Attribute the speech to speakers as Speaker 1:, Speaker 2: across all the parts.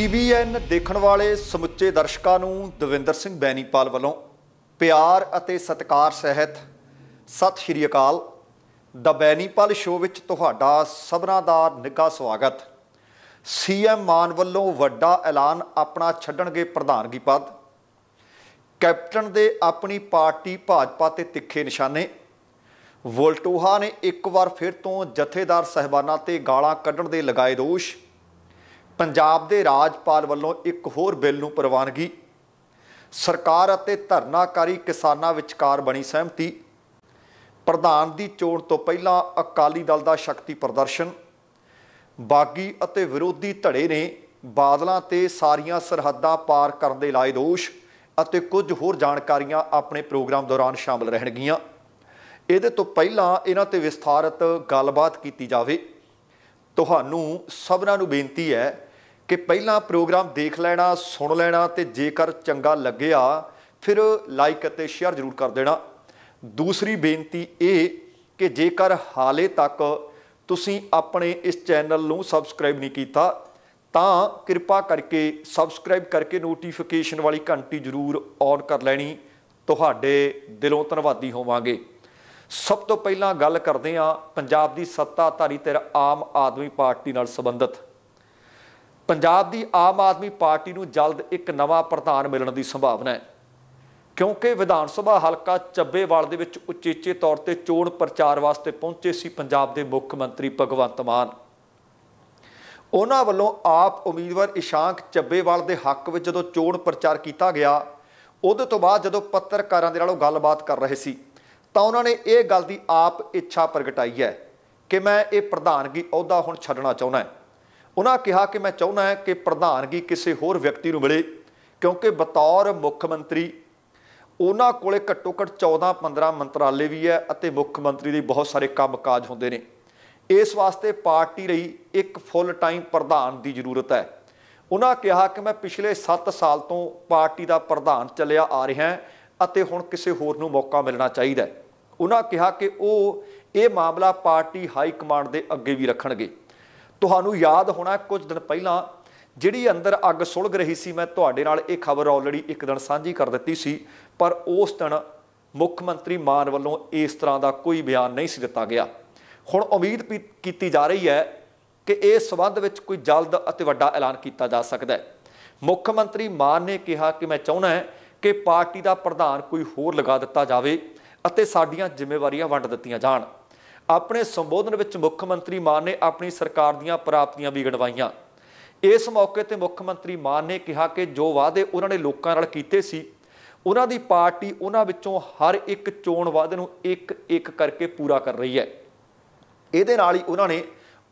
Speaker 1: TVN ਦੇਖਣ ਵਾਲੇ ਸਮੁੱਚੇ ਦਰਸ਼ਕਾਂ ਨੂੰ ਦਵਿੰਦਰ ਸਿੰਘ ਬੈਨੀਪਾਲ ਵੱਲੋਂ ਪਿਆਰ ਅਤੇ ਸਤਿਕਾਰ ਸਹਿਤ ਸਤਿ ਸ਼੍ਰੀ ਅਕਾਲ। ਦਾ ਬੈਨੀਪਾਲ ਸ਼ੋਅ ਵਿੱਚ ਤੁਹਾਡਾ ਸਭਨਾਂ ਦਾ ਨਿੱਘਾ ਸਵਾਗਤ। ਸੀਐਮ ਮਾਨ ਵੱਲੋਂ ਵੱਡਾ ਐਲਾਨ ਆਪਣਾ ਛੱਡਣਗੇ ਪ੍ਰਧਾਨਗੀ ਪਦ। ਕੈਪਟਨ ਦੇ ਆਪਣੀ ਪਾਰਟੀ ਭਾਜਪਾ ਤੇ ਤਿੱਖੇ ਨਿਸ਼ਾਨੇ। ਵੋਲਟੋਹਾ ਨੇ ਇੱਕ ਵਾਰ ਫਿਰ ਤੋਂ ਜਥੇਦਾਰ ਸਹਿਬਾਨਾਂ ਤੇ ਗਾਲਾਂ ਕੱਢਣ ਦੇ ਲਗਾਏ ਦੋਸ਼। ਪੰਜਾਬ ਦੇ ਰਾਜਪਾਲ ਵੱਲੋਂ ਇੱਕ ਹੋਰ ਬਿੱਲ ਨੂੰ ਪ੍ਰਵਾਨਗੀ। ਸਰਕਾਰ ਅਤੇ ਧਰਨਾਕਾਰੀ ਕਿਸਾਨਾਂ ਵਿਚਕਾਰ ਬਣੀ ਸਹਿਮਤੀ। ਪ੍ਰਧਾਨ ਦੀ ਚੋਣ ਤੋਂ ਪਹਿਲਾਂ ਅਕਾਲੀ ਦਲ ਦਾ ਸ਼ਕਤੀ ਪ੍ਰਦਰਸ਼ਨ। ਬਾਗੀ ਅਤੇ ਵਿਰੋਧੀ ਧੜੇ ਨੇ ਬਾਦਲਾਂ ਤੇ ਸਾਰੀਆਂ ਸਰਹੱਦਾਂ ਪਾਰ ਕਰਨ ਦੇ ਲਾਏ ਦੋਸ਼ ਅਤੇ ਕੁਝ ਹੋਰ ਜਾਣਕਾਰੀਆਂ ਆਪਣੇ ਪ੍ਰੋਗਰਾਮ ਦੌਰਾਨ ਸ਼ਾਮਲ ਰਹਿਣਗੀਆਂ। ਇਹਦੇ ਤੋਂ ਪਹਿਲਾਂ ਇਹਨਾਂ ਤੇ ਵਿਸਥਾਰਤ ਗੱਲਬਾਤ ਕੀਤੀ ਜਾਵੇ। ਤੁਹਾਨੂੰ ਸਭਨਾਂ ਨੂੰ ਬੇਨਤੀ ਹੈ ਕਿ ਪਹਿਲਾਂ ਪ੍ਰੋਗਰਾਮ ਦੇਖ ਲੈਣਾ, ਸੁਣ ਲੈਣਾ ਤੇ ਜੇਕਰ ਚੰਗਾ ਲੱਗਿਆ, ਫਿਰ ਲਾਈਕ ਅਤੇ ਸ਼ੇਅਰ ਜ਼ਰੂਰ ਕਰ ਦੇਣਾ। ਦੂਸਰੀ ਬੇਨਤੀ ਇਹ ਕਿ ਜੇਕਰ ਹਾਲੇ ਤੱਕ ਤੁਸੀਂ ਆਪਣੇ ਇਸ ਚੈਨਲ ਨੂੰ ਸਬਸਕ੍ਰਾਈਬ ਨਹੀਂ ਕੀਤਾ, ਤਾਂ ਕਿਰਪਾ ਕਰਕੇ ਸਬਸਕ੍ਰਾਈਬ ਕਰਕੇ ਨੋਟੀਫਿਕੇਸ਼ਨ ਵਾਲੀ ਘੰਟੀ ਜ਼ਰੂਰ ਔਨ ਕਰ ਲੈਣੀ। ਤੁਹਾਡੇ ਦਿਲੋਂ ਧੰਨਵਾਦੀ ਹੋਵਾਂਗੇ। ਸਭ ਤੋਂ ਪਹਿਲਾਂ ਗੱਲ ਕਰਦੇ ਹਾਂ ਪੰਜਾਬ ਦੀ ਸੱਤਾਧਾਰੀ ਧਿਰ ਆਮ ਆਦਮੀ ਪਾਰਟੀ ਨਾਲ ਸੰਬੰਧਿਤ। ਪੰਜਾਬ ਦੀ ਆਮ ਆਦਮੀ ਪਾਰਟੀ ਨੂੰ ਜਲਦ ਇੱਕ ਨਵਾਂ ਪ੍ਰਧਾਨ ਮਿਲਣ ਦੀ ਸੰਭਾਵਨਾ ਹੈ। ਕਿਉਂਕਿ ਵਿਧਾਨ ਸਭਾ ਹਲਕਾ ਚੱਬੇਵਾਲ ਦੇ ਵਿੱਚ ਉਚੇਚੇ ਤੌਰ ਤੇ ਚੋਣ ਪ੍ਰਚਾਰ ਵਾਸਤੇ ਪਹੁੰਚੇ ਸੀ ਪੰਜਾਬ ਦੇ ਮੁੱਖ ਮੰਤਰੀ ਭਗਵੰਤ ਮਾਨ। ਉਹਨਾਂ ਵੱਲੋਂ ਆਪ ਉਮੀਦਵਾਰ ਇਸ਼ਾਂਕ ਚੱਬੇਵਾਲ ਦੇ ਹੱਕ ਵਿੱਚ ਜਦੋਂ ਚੋਣ ਪ੍ਰਚਾਰ ਕੀਤਾ ਗਿਆ, ਉਹਦੇ ਤੋਂ ਬਾਅਦ ਜਦੋਂ ਪੱਤਰਕਾਰਾਂ ਦੇ ਨਾਲ ਉਹ ਗੱਲਬਾਤ ਕਰ ਰਹੇ ਸੀ, ਤਾਂ ਉਹਨਾਂ ਨੇ ਇਹ ਗੱਲ ਦੀ ਆਪ ਇੱਛਾ ਪ੍ਰਗਟਾਈ ਹੈ ਕਿ ਮੈਂ ਇਹ ਪ੍ਰਧਾਨਗੀ ਅਹੁਦਾ ਹੁਣ ਛੱਡਣਾ ਚਾਹੁੰਦਾ ਹਾਂ। ਉਹਨਾਂ ਕਿਹਾ ਕਿ ਮੈਂ ਚਾਹੁੰਦਾ ਹਾਂ ਕਿ ਪ੍ਰਧਾਨਗੀ ਕਿਸੇ ਹੋਰ ਵਿਅਕਤੀ ਨੂੰ ਮਿਲੇ, ਕਿਉਂਕਿ ਬਤੌਰ ਮੁੱਖ ਮੰਤਰੀ ਉਹਨਾਂ ਕੋਲੇ ਘੱਟੋ ਘੱਟ 14-15 ਮੰਤਰਾਲੇ ਵੀ ਹੈ ਅਤੇ ਮੁੱਖ ਮੰਤਰੀ ਦੇ ਬਹੁਤ ਸਾਰੇ ਕੰਮਕਾਜ ਹੁੰਦੇ ਨੇ। ਇਸ ਵਾਸਤੇ ਪਾਰਟੀ ਲਈ ਇੱਕ ਫੁੱਲ ਟਾਈਮ ਪ੍ਰਧਾਨ ਦੀ ਜ਼ਰੂਰਤ ਹੈ। ਉਹਨਾਂ ਕਿਹਾ ਕਿ ਮੈਂ ਪਿਛਲੇ 7 ਸਾਲ ਤੋਂ ਪਾਰਟੀ ਦਾ ਪ੍ਰਧਾਨ ਚੱਲਿਆ ਆ ਰਿਹਾ ਅਤੇ ਹੁਣ ਕਿਸੇ ਹੋਰ ਨੂੰ ਮੌਕਾ ਮਿਲਣਾ ਚਾਹੀਦਾ ਹੈ। ਉਹਨਾਂ ਕਿਹਾ ਕਿ ਉਹ ਇਹ ਮਾਮਲਾ ਪਾਰਟੀ ਹਾਈ ਕਮਾਂਡ ਦੇ ਅੱਗੇ ਵੀ ਰੱਖਣਗੇ। ਤੁਹਾਨੂੰ ਯਾਦ ਹੋਣਾ ਕੁਝ ਦਿਨ ਪਹਿਲਾਂ ਜਿਹੜੀ ਅੰਦਰ ਅੱਗ ਸੁਲਗ ਰਹੀ ਸੀ, ਮੈਂ ਤੁਹਾਡੇ ਨਾਲ ਇਹ ਖਬਰ ਆਲਰੇਡੀ ਇੱਕ ਦਿਨ ਸਾਂਝੀ ਕਰ ਦਿੱਤੀ ਸੀ, ਪਰ ਉਸ ਦਿਨ ਮੁੱਖ ਮੰਤਰੀ ਮਾਨ ਵੱਲੋਂ ਇਸ ਤਰ੍ਹਾਂ ਦਾ ਕੋਈ ਬਿਆਨ ਨਹੀਂ ਸੀ ਦਿੱਤਾ ਗਿਆ। ਹੁਣ ਉਮੀਦ ਕੀਤੀ ਜਾ ਰਹੀ ਹੈ ਕਿ ਇਸ ਸਬੰਧ ਵਿੱਚ ਕੋਈ ਜਲਦ ਅਤੇ ਵੱਡਾ ਐਲਾਨ ਕੀਤਾ ਜਾ ਸਕਦਾ ਹੈ। ਮੁੱਖ ਮੰਤਰੀ ਮਾਨ ਨੇ ਕਿਹਾ ਕਿ ਮੈਂ ਚਾਹੁੰਦਾ ਹਾਂ ਕਿ ਪਾਰਟੀ ਦਾ ਪ੍ਰਧਾਨ ਕੋਈ ਹੋਰ ਲਗਾ ਦਿੱਤਾ ਜਾਵੇ ਅਤੇ ਸਾਡੀਆਂ ਜ਼ਿੰਮੇਵਾਰੀਆਂ ਵੰਡ ਦਿੱਤੀਆਂ ਜਾਣ। ਆਪਣੇ ਸੰਬੋਧਨ ਵਿੱਚ ਮੁੱਖ ਮੰਤਰੀ ਮਾਨ ਨੇ ਆਪਣੀ ਸਰਕਾਰ ਦੀਆਂ ਪ੍ਰਾਪਤੀਆਂ ਵੀ ਗਿਣਵਾਈਆਂ। ਇਸ ਮੌਕੇ ਤੇ ਮੁੱਖ ਮੰਤਰੀ ਮਾਨ ਨੇ ਕਿਹਾ ਕਿ ਜੋ ਵਾਅਦੇ ਉਹਨਾਂ ਨੇ ਲੋਕਾਂ ਨਾਲ ਕੀਤੇ ਸੀ, ਉਹਨਾਂ ਦੀ ਪਾਰਟੀ ਉਹਨਾਂ ਵਿੱਚੋਂ ਹਰ ਇੱਕ ਚੋਣ ਵਾਅਦੇ ਨੂੰ ਇੱਕ ਇੱਕ ਕਰਕੇ ਪੂਰਾ ਕਰ ਰਹੀ ਹੈ। ਇਹਦੇ ਨਾਲ ਹੀ ਉਹਨਾਂ ਨੇ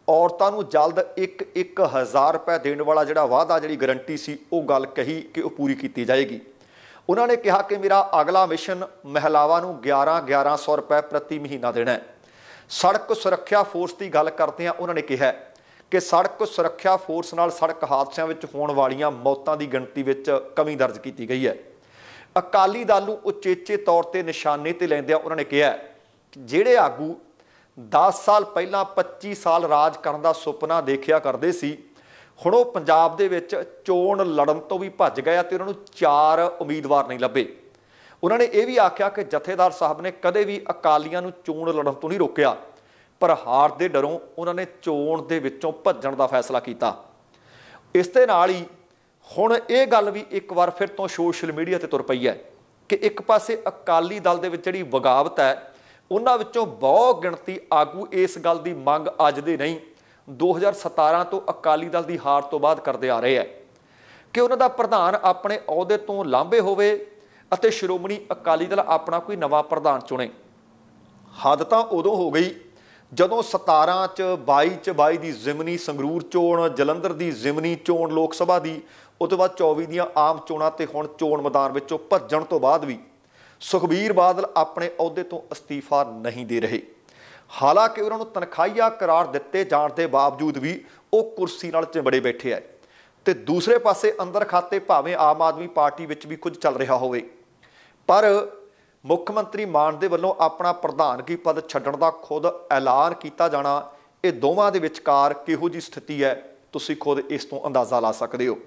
Speaker 1: ਔਰਤਾਂ ਨੂੰ ਜਲਦ 1 1000 ਰੁਪਏ ਦੇਣ ਵਾਲਾ ਜਿਹੜਾ ਵਾਅਦਾ, ਜਿਹੜੀ ਗਾਰੰਟੀ ਸੀ, ਉਹ ਗੱਲ ਕਹੀ ਕਿ ਉਹ ਪੂਰੀ ਕੀਤੀ ਜਾਏਗੀ। ਉਹਨਾਂ ਨੇ ਕਿਹਾ ਕਿ ਮੇਰਾ ਅਗਲਾ ਮਿਸ਼ਨ ਮਹਿਲਾਵਾਂ ਨੂੰ 11 1100 ਰੁਪਏ ਪ੍ਰਤੀ ਮਹੀਨਾ ਦੇਣਾ ਹੈ। ਸੜਕ ਸੁਰੱਖਿਆ ਫੋਰਸ ਦੀ ਗੱਲ ਕਰਦੇ ਆ ਉਹਨਾਂ ਨੇ ਕਿਹਾ ਕਿ ਸੜਕ ਸੁਰੱਖਿਆ ਫੋਰਸ ਨਾਲ ਸੜਕ ਹਾਦਸਿਆਂ ਵਿੱਚ ਹੋਣ ਵਾਲੀਆਂ ਮੌਤਾਂ ਦੀ ਗਿਣਤੀ ਵਿੱਚ ਕਮੀ ਦਰਜ ਕੀਤੀ ਗਈ ਹੈ। ਅਕਾਲੀ ਦਲ ਨੂੰ ਉਚੇਚੇ ਤੌਰ ਤੇ ਨਿਸ਼ਾਨੇ ਤੇ ਲੈਂਦਿਆਂ ਉਹਨਾਂ ਨੇ ਕਿਹਾ ਕਿ ਜਿਹੜੇ ਆਗੂ 10 ਸਾਲ ਪਹਿਲਾਂ 25 ਸਾਲ ਰਾਜ ਕਰਨ ਦਾ ਸੁਪਨਾ ਦੇਖਿਆ ਕਰਦੇ ਸੀ, ਹੁਣ ਉਹ ਪੰਜਾਬ ਦੇ ਵਿੱਚ ਚੋਣ ਲੜਨ ਤੋਂ ਵੀ ਭੱਜ ਗਏ ਤੇ ਉਹਨਾਂ ਨੂੰ ਚਾਰ ਉਮੀਦਵਾਰ ਨਹੀਂ ਲੱਭੇ। ਉਹਨਾਂ ਨੇ ਇਹ ਵੀ ਆਖਿਆ ਕਿ ਜਥੇਦਾਰ ਸਾਹਿਬ ਨੇ ਕਦੇ ਵੀ ਅਕਾਲੀਆਂ ਨੂੰ ਚੋਣ ਲੜਨ ਤੋਂ ਨਹੀਂ ਰੋਕਿਆ, ਪਰ ਹਾਰ ਦੇ ਡਰੋਂ ਉਹਨਾਂ ਨੇ ਚੋਣ ਦੇ ਵਿੱਚੋਂ ਭੱਜਣ ਦਾ ਫੈਸਲਾ ਕੀਤਾ। ਇਸ ਦੇ ਨਾਲ ਹੀ ਹੁਣ ਇਹ ਗੱਲ ਵੀ ਇੱਕ ਵਾਰ ਫਿਰ ਤੋਂ ਸੋਸ਼ਲ ਮੀਡੀਆ ਤੇ ਤੁਰ ਪਈ ਹੈ ਕਿ ਇੱਕ ਪਾਸੇ ਅਕਾਲੀ ਦਲ ਦੇ ਵਿੱਚ ਜਿਹੜੀ ਬਗਾਵਤ ਹੈ, ਉਹਨਾਂ ਵਿੱਚੋਂ ਬਹੁ ਗਿਣਤੀ ਆਗੂ ਇਸ ਗੱਲ ਦੀ ਮੰਗ ਅੱਜ ਦੇ ਨਹੀਂ 2017 ਤੋਂ ਅਕਾਲੀ ਦਲ ਦੀ ਹਾਰ ਤੋਂ ਬਾਅਦ ਕਰਦੇ ਆ ਰਹੇ ਹੈ। ਕਿ ਉਹਨਾਂ ਦਾ ਪ੍ਰਧਾਨ ਆਪਣੇ ਅਹੁਦੇ ਤੋਂ ਲਾਂਭੇ ਹੋਵੇ ਅਤੇ ਸ਼੍ਰੋਮਣੀ ਅਕਾਲੀ ਦਲ ਆਪਣਾ ਕੋਈ ਨਵਾਂ ਪ੍ਰਧਾਨ ਚੁਣੇ। ਹੱਦ ਤਾਂ ਉਦੋਂ ਹੋ ਗਈ ਜਦੋਂ 17 ਚ 22 ਚ 22 ਦੀ ਜ਼ਿਮਨੀ, ਸੰਗਰੂਰ ਚੋਣ, ਜਲੰਧਰ ਦੀ ਜ਼ਿਮਨੀ ਚੋਣ, ਲੋਕ ਸਭਾ ਦੀ ਉਸ ਤੋਂ ਬਾਅਦ 24 ਦੀਆਂ ਆਮ ਚੋਣਾਂ ਤੇ ਹੁਣ ਚੋਣ ਮੈਦਾਨ ਵਿੱਚੋਂ ਭੱਜਣ ਤੋਂ ਬਾਅਦ ਵੀ ਸੁਖਬੀਰ ਬਾਦਲ ਆਪਣੇ ਅਹੁਦੇ ਤੋਂ ਅਸਤੀਫਾ ਨਹੀਂ ਦੇ ਰਹੇ। ਹਾਲਾਂਕਿ ਉਹਨਾਂ ਨੂੰ ਤਨਖਾਹੀਆ ਕਰਾਰ ਦਿੱਤੇ ਜਾਣ ਦੇ ਬਾਵਜੂਦ ਵੀ ਉਹ ਕੁਰਸੀ ਨਾਲ ਚਿੰਬੜੇ ਬੈਠੇ ਐ ਤੇ ਦੂਸਰੇ ਪਾਸੇ ਅੰਦਰ ਖਾਤੇ ਭਾਵੇਂ ਆਮ ਆਦਮੀ ਪਾਰਟੀ ਵਿੱਚ ਵੀ ਕੁਝ ਚੱਲ ਰਿਹਾ ਹੋਵੇ। ਪਰ ਮੁੱਖ ਮੰਤਰੀ ਮਾਨ ਦੇ ਵੱਲੋਂ ਆਪਣਾ ਪ੍ਰਧਾਨਗੀ ਪਦ ਛੱਡਣ ਦਾ ਖੁਦ ਐਲਾਨ ਕੀਤਾ ਜਾਣਾ, ਇਹ ਦੋਵਾਂ ਦੇ ਵਿਚਕਾਰ ਕਿਹੋ ਜੀ ਸਥਿਤੀ ਹੈ, ਤੁਸੀਂ ਖੁਦ ਇਸ ਤੋਂ ਅੰਦਾਜ਼ਾ ਲਾ ਸਕਦੇ ਹੋ।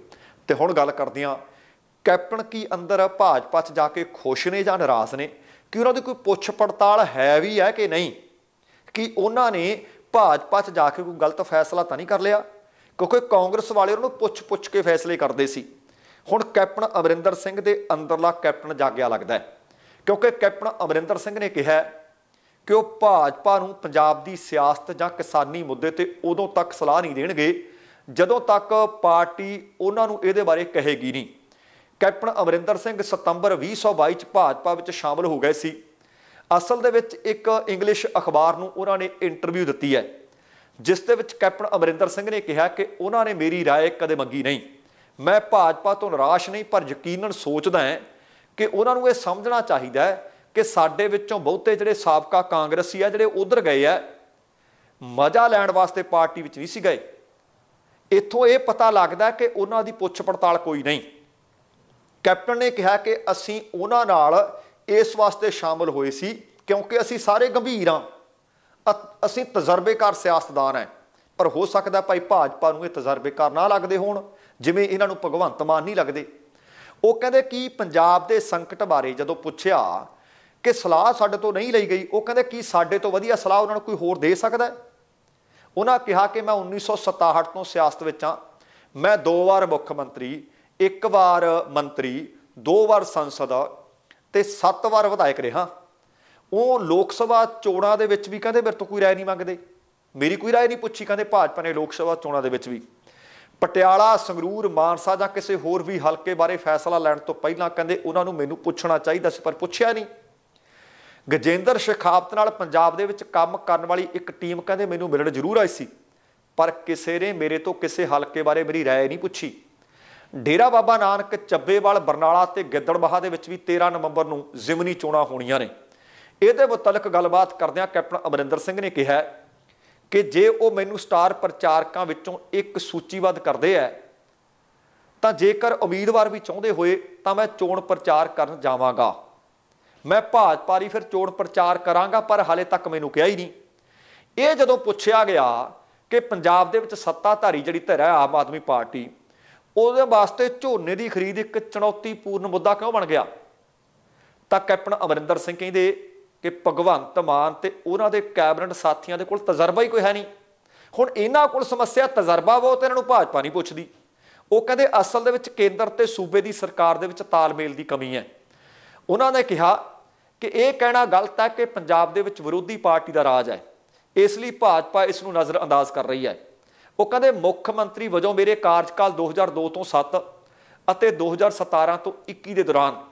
Speaker 1: ਤੇ ਹੁਣ ਗੱਲ ਕਰਦੇ ਹਾਂ, ਕੈਪਟਨ ਕੀ ਅੰਦਰ ਭਾਜਪਾ 'ਚ ਜਾ ਕੇ ਖੁਸ਼ ਨੇ ਜਾਂ ਨਾਰਾਜ਼ ਨੇ? ਕਿ ਉਹਨਾਂ ਦੀ ਕੋਈ ਪੁੱਛ ਪੜਤਾਲ ਹੈ ਵੀ ਹੈ ਕਿ ਨਹੀਂ? ਕਿ ਉਹਨਾਂ ਨੇ ਭਾਜਪਾ 'ਚ ਜਾ ਕੇ ਕੋਈ ਗਲਤ ਫੈਸਲਾ ਤਾਂ ਨਹੀਂ ਕਰ ਲਿਆ? ਕਿਉਂਕਿ ਕਾਂਗਰਸ ਵਾਲੇ ਉਹਨਾਂ ਨੂੰ ਪੁੱਛ-ਪੁੱਛ ਕੇ ਫੈਸਲੇ ਕਰਦੇ ਸੀ। ਹੁਣ ਕੈਪਟਨ ਅਮਰਿੰਦਰ ਸਿੰਘ ਦੇ ਅੰਦਰਲਾ ਕੈਪਟਨ ਜਾਗਿਆ ਲੱਗਦਾ ਹੈ ਕਿਉਂਕਿ ਕੈਪਟਨ ਅਮਰਿੰਦਰ ਸਿੰਘ ਨੇ ਕਿਹਾ ਕਿ ਉਹ ਭਾਜਪਾ ਨੂੰ ਪੰਜਾਬ ਦੀ ਸਿਆਸਤ ਜਾਂ ਕਿਸਾਨੀ ਮੁੱਦੇ ਤੇ ਉਦੋਂ ਤੱਕ ਸਲਾਹ ਨਹੀਂ ਦੇਣਗੇ ਜਦੋਂ ਤੱਕ ਪਾਰਟੀ ਉਹਨਾਂ ਨੂੰ ਇਹਦੇ ਬਾਰੇ ਕਹੇਗੀ ਨਹੀਂ ਕੈਪਟਨ ਅਮਰਿੰਦਰ ਸਿੰਘ ਸਤੰਬਰ 2022 ਚ ਭਾਜਪਾ ਵਿੱਚ ਸ਼ਾਮਲ ਹੋ ਗਏ ਸੀ ਅਸਲ ਦੇ ਵਿੱਚ ਇੱਕ ਇੰਗਲਿਸ਼ ਅਖਬਾਰ ਨੂੰ ਉਹਨਾਂ ਨੇ ਇੰਟਰਵਿਊ ਦਿੱਤੀ ਹੈ ਜਿਸ ਦੇ ਵਿੱਚ ਕੈਪਟਨ ਅਮਰਿੰਦਰ ਸਿੰਘ ਨੇ ਕਿਹਾ ਕਿ ਉਹਨਾਂ ਨੇ ਮੇਰੀ رائے ਕਦੇ ਮੰਗੀ ਨਹੀਂ ਮੈਂ ਭਾਜਪਾ ਤੋਂ ਨਿਰਾਸ਼ ਨਹੀਂ, ਪਰ ਯਕੀਨਨ ਸੋਚਦਾ ਹਾਂ ਕਿ ਉਹਨਾਂ ਨੂੰ ਇਹ ਸਮਝਣਾ ਚਾਹੀਦਾ ਹੈ ਕਿ ਸਾਡੇ ਵਿੱਚੋਂ ਬਹੁਤੇ ਜਿਹੜੇ ਸਾਬਕਾ ਕਾਂਗਰਸੀ ਆ, ਜਿਹੜੇ ਉਧਰ ਗਏ ਆ, ਮਜ਼ਾ ਲੈਣ ਵਾਸਤੇ ਪਾਰਟੀ ਵਿੱਚ ਨਹੀਂ ਸੀ ਗਏ। ਇੱਥੋਂ ਇਹ ਪਤਾ ਲੱਗਦਾ ਕਿ ਉਹਨਾਂ ਦੀ ਪੁੱਛ ਪੜਤਾਲ ਕੋਈ ਨਹੀਂ। ਕੈਪਟਨ ਨੇ ਕਿਹਾ ਕਿ ਅਸੀਂ ਉਹਨਾਂ ਨਾਲ ਇਸ ਵਾਸਤੇ ਸ਼ਾਮਲ ਹੋਏ ਸੀ, ਕਿਉਂਕਿ ਅਸੀਂ ਸਾਰੇ ਗੰਭੀਰ ਆ ਅਸੀਂ ਤਜਰਬੇਕਾਰ ਸਿਆਸਤਦਾਨ ਹੈ। ਪਰ ਹੋ ਸਕਦਾ ਭਾਈ ਭਾਜਪਾ ਨੂੰ ਇਹ ਤਜਰਬੇਕਾਰ ਨਾ ਲੱਗਦੇ ਹੋਣ। ਜਿਵੇਂ ਇਹਨਾਂ ਨੂੰ ਭਗਵੰਤ ਮਾਨ ਨਹੀਂ ਲੱਗਦੇ ਉਹ ਕਹਿੰਦੇ ਕਿ ਪੰਜਾਬ ਦੇ ਸੰਕਟ ਬਾਰੇ ਜਦੋਂ ਪੁੱਛਿਆ ਕਿ ਸਲਾਹ ਸਾਡੇ ਤੋਂ ਨਹੀਂ ਲਈ ਗਈ ਉਹ ਕਹਿੰਦੇ ਕਿ ਸਾਡੇ ਤੋਂ ਵਧੀਆ ਸਲਾਹ ਉਹਨਾਂ ਨੂੰ ਕੋਈ ਹੋਰ ਦੇ ਸਕਦਾ ਹੈ ਉਹਨਾਂ ਕਿਹਾ ਕਿ ਮੈਂ 1967 ਤੋਂ ਸਿਆਸਤ ਵਿੱਚ ਆ ਮੈਂ ਦੋ ਵਾਰ ਮੁੱਖ ਮੰਤਰੀ ਇੱਕ ਵਾਰ ਮੰਤਰੀ ਦੋ ਵਾਰ ਸੰਸਦ ਤੇ ਸੱਤ ਵਾਰ ਵਿਧਾਇਕ ਰਿਹਾ ਉਹ ਲੋਕ ਸਭਾ ਚੋਣਾਂ ਦੇ ਵਿੱਚ ਵੀ ਕਹਿੰਦੇ ਮੇਰੇ ਤੋਂ ਕੋਈ رائے ਨਹੀਂ ਮੰਗਦੇ ਮੇਰੀ ਕੋਈ رائے ਨਹੀਂ ਪੁੱਛੀ ਕਹਿੰਦੇ ਭਾਜਪਾ ਨੇ ਲੋਕ ਸਭਾ ਚੋਣਾਂ ਦੇ ਵਿੱਚ ਵੀ ਪਟਿਆਲਾ ਸੰਗਰੂਰ ਮਾਨਸਾ ਜਾਂ ਕਿਸੇ ਹੋਰ ਵੀ ਹਲਕੇ ਬਾਰੇ ਫੈਸਲਾ ਲੈਣ ਤੋਂ ਪਹਿਲਾਂ ਕਹਿੰਦੇ ਉਹਨਾਂ ਨੂੰ ਮੈਨੂੰ ਪੁੱਛਣਾ ਚਾਹੀਦਾ ਸੀ ਪਰ ਪੁੱਛਿਆ ਨਹੀਂ ਗਜੇਂਦਰ ਸ਼ੇਖਾਵਤ ਨਾਲ ਪੰਜਾਬ ਦੇ ਵਿੱਚ ਕੰਮ ਕਰਨ ਵਾਲੀ ਇੱਕ ਟੀਮ ਕਹਿੰਦੇ ਮੈਨੂੰ ਮਿਲਣ ਜ਼ਰੂਰ ਆਈ ਸੀ ਪਰ ਕਿਸੇ ਨੇ ਮੇਰੇ ਤੋਂ ਕਿਸੇ ਹਲਕੇ ਬਾਰੇ ਮੇਰੀ رائے ਨਹੀਂ ਪੁੱਛੀ ਡੇਰਾ ਬਾਬਾ ਨਾਨਕ ਚੱਬੇਵਾਲ ਬਰਨਾਲਾ ਤੇ ਗਿੱਦੜਬਾਹਾ ਦੇ ਵਿੱਚ ਵੀ 13 ਨਵੰਬਰ ਨੂੰ ਜ਼ਿਮਨੀ ਚੋਣਾਂ ਹੋਣੀਆਂ ਨੇ ਇਹਦੇ ਮੁਤਲਕ ਗੱਲਬਾਤ ਕਰਦਿਆਂ ਕੈਪਟਨ ਅਮਰਿੰਦਰ ਸਿੰਘ ਨੇ ਕਿਹਾ ਕਿ ਜੇ ਉਹ ਮੈਨੂੰ ਸਟਾਰ ਪ੍ਰਚਾਰਕਾਂ ਵਿੱਚੋਂ ਇੱਕ ਸੂਚੀਬੱਧ ਕਰਦੇ ਐ, ਤਾਂ ਜੇਕਰ ਉਮੀਦਵਾਰ ਵੀ ਚਾਹੁੰਦੇ ਹੋਏ ਤਾਂ ਮੈਂ ਚੋਣ ਪ੍ਰਚਾਰ ਕਰਨ ਜਾਵਾਂਗਾ। ਮੈਂ ਭਾਜਪਾ ਲਈ ਫਿਰ ਚੋਣ ਪ੍ਰਚਾਰ ਕਰਾਂਗਾ, ਪਰ ਹਾਲੇ ਤੱਕ ਮੈਨੂੰ ਕਿਹਾ ਹੀ ਨਹੀਂ। ਇਹ ਜਦੋਂ ਪੁੱਛਿਆ ਗਿਆ ਕਿ ਪੰਜਾਬ ਦੇ ਵਿੱਚ ਸੱਤਾਧਾਰੀ ਜਿਹੜੀ ਧਿਰ ਹੈ ਆਮ ਆਦਮੀ ਪਾਰਟੀ, ਉਹਦੇ ਵਾਸਤੇ ਝੋਨੇ ਦੀ ਖਰੀਦ ਇੱਕ ਚੁਣੌਤੀਪੂਰਨ ਮੁੱਦਾ ਕਿਉਂ ਬਣ ਗਿਆ? ਤਾਂ ਕੈਪਟਨ ਅਮਰਿੰਦਰ ਸਿੰਘ ਕਹਿੰਦੇ ਕਿ ਭਗਵੰਤ ਮਾਨ ਤੇ ਉਹਨਾਂ ਦੇ ਕੈਬਨਿਟ ਸਾਥੀਆਂ ਦੇ ਕੋਲ ਤਜਰਬਾ ਹੀ ਕੋਈ ਹੈ ਨਹੀਂ। ਹੁਣ ਇਹਨਾਂ ਕੋਲ ਸਮੱਸਿਆ ਤਜਰਬਾ ਉਹ ਤੇ ਇਹਨਾਂ ਨੂੰ ਭਾਜਪਾ ਨਹੀਂ ਪੁੱਛਦੀ। ਉਹ ਕਹਿੰਦੇ ਅਸਲ ਦੇ ਵਿੱਚ ਕੇਂਦਰ ਤੇ ਸੂਬੇ ਦੀ ਸਰਕਾਰ ਦੇ ਵਿੱਚ ਤਾਲਮੇਲ ਦੀ ਕਮੀ ਹੈ। ਉਹਨਾਂ ਨੇ ਕਿਹਾ ਕਿ ਇਹ ਕਹਿਣਾ ਗਲਤ ਹੈ ਕਿ ਪੰਜਾਬ ਦੇ ਵਿੱਚ ਵਿਰੋਧੀ ਪਾਰਟੀ ਦਾ ਰਾਜ ਹੈ। ਇਸ ਲਈ ਭਾਜਪਾ ਇਸ ਨੂੰ ਨਜ਼ਰ ਅੰਦਾਜ਼ ਕਰ ਰਹੀ ਹੈ। ਉਹ ਕਹਿੰਦੇ ਮੁੱਖ ਮੰਤਰੀ ਵਜੋਂ ਮੇਰੇ ਕਾਰਜਕਾਲ 2002 ਤੋਂ 7 ਅਤੇ 2017 ਤੋਂ 21 ਦੇ ਦੌਰਾਨ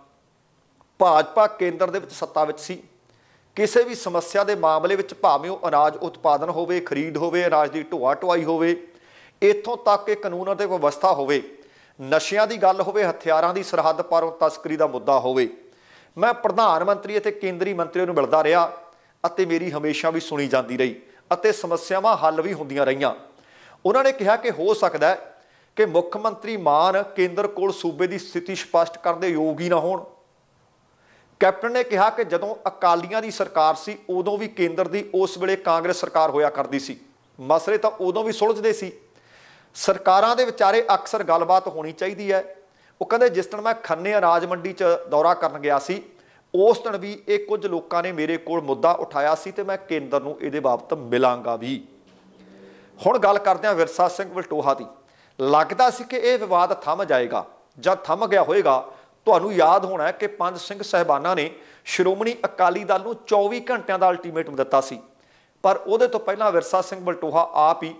Speaker 1: ਭਾਜਪਾ ਕੇਂਦਰ ਦੇ ਵਿੱਚ ਸੱਤਾ ਵਿੱਚ ਸੀ। ਕਿਸੇ ਵੀ ਸਮੱਸਿਆ ਦੇ ਮਾਮਲੇ ਵਿੱਚ ਭਾਵੇਂ ਉਹ ਅਨਾਜ ਉਤਪਾਦਨ ਹੋਵੇ, ਖਰੀਦ ਹੋਵੇ, ਅਨਾਜ ਦੀ ਢੋਆ ਢੁਆਈ ਹੋਵੇ, ਇੱਥੋਂ ਤੱਕ ਕਿ ਕਾਨੂੰਨ ਅਤੇ ਵਿਵਸਥਾ ਹੋਵੇ, ਨਸ਼ਿਆਂ ਦੀ ਗੱਲ ਹੋਵੇ, ਹਥਿਆਰਾਂ ਦੀ ਸਰਹੱਦ ਪਾਰੋਂ ਤਸਕਰੀ ਦਾ ਮੁੱਦਾ ਹੋਵੇ। ਮੈਂ ਪ੍ਰਧਾਨ ਮੰਤਰੀ ਅਤੇ ਕੇਂਦਰੀ ਮੰਤਰੀ ਨੂੰ ਮਿਲਦਾ ਰਿਹਾ ਅਤੇ ਮੇਰੀ ਹਮੇਸ਼ਾ ਵੀ ਸੁਣੀ ਜਾਂਦੀ ਰਹੀ ਅਤੇ ਸਮੱਸਿਆਵਾਂ ਹੱਲ ਵੀ ਹੁੰਦੀਆਂ ਰਹੀਆਂ। ਉਹਨਾਂ ਨੇ ਕਿਹਾ ਕਿ ਹੋ ਸਕਦਾ ਹੈ ਕਿ ਮੁੱਖ ਮੰਤਰੀ ਮਾਨ ਕੇਂਦਰ ਕੋਲ ਸੂਬੇ ਦੀ ਸਥਿਤੀ ਸਪਸ਼ਟ ਕਰਨ ਦੇ ਯੋਗ ਹੀ ਨਾ ਹੋਣ। ਕੈਪਟਨ ਨੇ ਕਿਹਾ ਕਿ ਜਦੋਂ ਅਕਾਲੀਆਂ ਦੀ ਸਰਕਾਰ ਸੀ, ਉਦੋਂ ਵੀ ਕੇਂਦਰ ਦੀ ਉਸ ਵੇਲੇ ਕਾਂਗਰਸ ਸਰਕਾਰ ਹੋਇਆ ਕਰਦੀ ਸੀ। ਮਸਲੇ ਤਾਂ ਉਦੋਂ ਵੀ ਸੁਲਝਦੇ ਸੀ। ਸਰਕਾਰਾਂ ਦੇ ਵਿਚਾਰੇ ਅਕਸਰ ਗੱਲਬਾਤ ਹੋਣੀ ਚਾਹੀਦੀ ਹੈ। ਉਹ ਕਹਿੰਦੇ ਜਿਸ ਦਿਨ ਮੈਂ ਖੰਨੇ ਅਨਾਜ ਮੰਡੀ 'ਚ ਦੌਰਾ ਕਰਨ ਗਿਆ ਸੀ, ਉਸ ਦਿਨ ਵੀ ਇਹ ਕੁਝ ਲੋਕਾਂ ਨੇ ਮੇਰੇ ਕੋਲ ਮੁੱਦਾ ਉਠਾਇਆ ਸੀ ਤੇ ਮੈਂ ਕੇਂਦਰ ਨੂੰ ਇਹਦੇ ਬਾਬਤ ਮਿਲਾਂਗਾ ਵੀ। ਹੁਣ ਗੱਲ ਕਰਦੇ ਹਾਂ ਵਿਰਸਾ ਸਿੰਘ ਵਲਟੋਹਾ ਦੀ। ਲੱਗਦਾ ਸੀ ਕਿ ਇਹ ਵਿਵਾਦ ਥੰਮ ਜਾਏਗਾ ਜਾਂ ਥੰਮ ਗਿਆ ਹੋਵੇਗਾ ਤੁਹਾਨੂੰ ਯਾਦ ਹੋਣਾ ਕਿ ਪੰਜ ਸਿੰਘ ਸਹਿਬਾਨਾਂ ਨੇ ਸ਼੍ਰੋਮਣੀ ਅਕਾਲੀ ਦਲ ਨੂੰ 24 ਘੰਟਿਆਂ ਦਾ ਅਲਟੀਮੇਟਮ ਦਿੱਤਾ ਸੀ। ਪਰ ਉਹਦੇ ਤੋਂ ਪਹਿਲਾਂ ਵਿਰਸਾ ਸਿੰਘ ਬਲਟੋਹਾ ਆਪ ਹੀ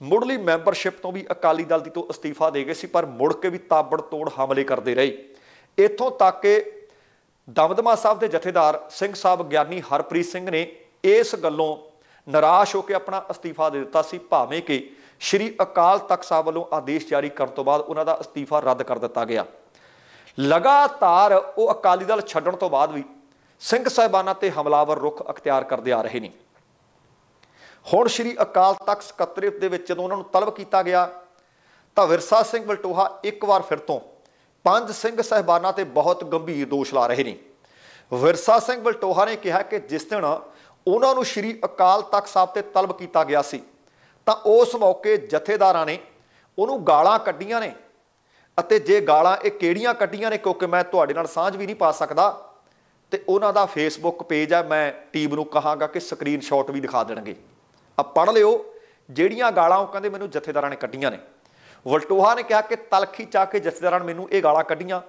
Speaker 1: ਮੁੱਢਲੀ ਮੈਂਬਰਸ਼ਿਪ ਤੋਂ ਵੀ ਅਕਾਲੀ ਦਲ ਦੀ ਤੋਂ ਅਸਤੀਫਾ ਦੇ ਗਏ ਸੀ, ਪਰ ਮੁੜ ਕੇ ਵੀ ਤਾਬੜ ਤੋੜ ਹਮਲੇ ਕਰਦੇ ਰਹੇ। ਇੱਥੋਂ ਤੱਕ ਕਿ ਦਮਦਮਾ ਸਾਹਿਬ ਦੇ ਜਥੇਦਾਰ ਸਿੰਘ ਸਾਹਿਬ ਗਿਆਨੀ ਹਰਪ੍ਰੀਤ ਸਿੰਘ ਨੇ ਇਸ ਗੱਲੋਂ ਨਿਰਾਸ਼ ਹੋ ਕੇ ਆਪਣਾ ਅਸਤੀਫਾ ਦੇ ਦਿੱਤਾ ਸੀ, ਭਾਵੇਂ ਕਿ ਸ਼੍ਰੀ ਅਕਾਲ ਤਖਤ ਸਾਹਿਬ ਵੱਲੋਂ ਆਦੇਸ਼ ਜਾਰੀ ਕਰਨ ਤੋਂ ਬਾਅਦ ਉਹਨਾਂ ਦਾ ਅਸਤੀਫਾ ਰੱਦ ਕਰ ਦਿੱਤਾ ਗਿਆ। ਲਗਾਤਾਰ ਉਹ ਅਕਾਲੀ ਦਲ ਛੱਡਣ ਤੋਂ ਬਾਅਦ ਵੀ ਸਿੰਘ ਸਾਹਿਬਾਨਾਂ ਤੇ ਹਮਲਾਵਰ ਰੁਖ ਅਖਤਿਆਰ ਕਰਦੇ ਆ ਰਹੇ ਨੇ। ਹੁਣ ਸ਼੍ਰੀ ਅਕਾਲ ਤਖਤ ਸਕੱਤਰੇਤ ਦੇ ਵਿੱਚ ਜਦੋਂ ਉਹਨਾਂ ਨੂੰ ਤਲਬ ਕੀਤਾ ਗਿਆ, ਤਾਂ ਵਿਰਸਾ ਸਿੰਘ ਬਲਟੋਹਾ ਇੱਕ ਵਾਰ ਫਿਰ ਤੋਂ ਪੰਜ ਸਿੰਘ ਸਹਿਬਾਨਾਂ ਤੇ ਬਹੁਤ ਗੰਭੀਰ ਦੋਸ਼ ਲਾ ਰਹੇ ਨੇ। ਵਿਰਸਾ ਸਿੰਘ ਬਲਟੋਹਾ ਨੇ ਕਿਹਾ ਕਿ ਜਿਸ ਦਿਨ ਉਹਨਾਂ ਨੂੰ ਸ਼੍ਰੀ ਅਕਾਲ ਤਖਤ ਸਾਹਿਬ ਤੇ ਤਲਬ ਕੀਤਾ ਗਿਆ ਸੀ, ਤਾਂ ਉਸ ਮੌਕੇ ਜਥੇਦਾਰਾਂ ਨੇ ਉਹਨੂੰ ਗਾਲਾਂ ਕੱਢੀਆਂ ਨੇ ਅਤੇ ਜੇ ਗਾਲਾਂ ਇਹ ਕਿਹੜੀਆਂ ਕੱਢੀਆਂ ਨੇ, ਕਿਉਂਕਿ ਮੈਂ ਤੁਹਾਡੇ ਨਾਲ ਸਾਂਝ ਵੀ ਨਹੀਂ ਪਾ ਸਕਦਾ, ਤੇ ਉਹਨਾਂ ਦਾ ਫੇਸਬੁੱਕ ਪੇਜ ਹੈ ਮੈਂ ਟੀਮ ਨੂੰ ਕਹਾਂਗਾ ਕਿ ਸਕਰੀਨਸ਼ਾਟ ਵੀ ਦਿਖਾ ਦੇਣਗੇ। ਆ ਪੜ ਲਿਓ, ਜਿਹੜੀਆਂ ਗਾਲਾਂ ਉਹ ਕਹਿੰਦੇ ਮੈਨੂੰ ਜਥੇਦਾਰਾਂ ਨੇ ਕੱਢੀਆਂ ਨੇ। ਵਲਟੋਹਾ ਨੇ ਕਿਹਾ ਕਿ ਤਲਖੀ ਚਾ ਕੇ ਜਥੇਦਾਰਾਂ ਨੇ ਮੈਨੂੰ ਇਹ ਗਾਲਾਂ ਕੱਢੀਆਂ।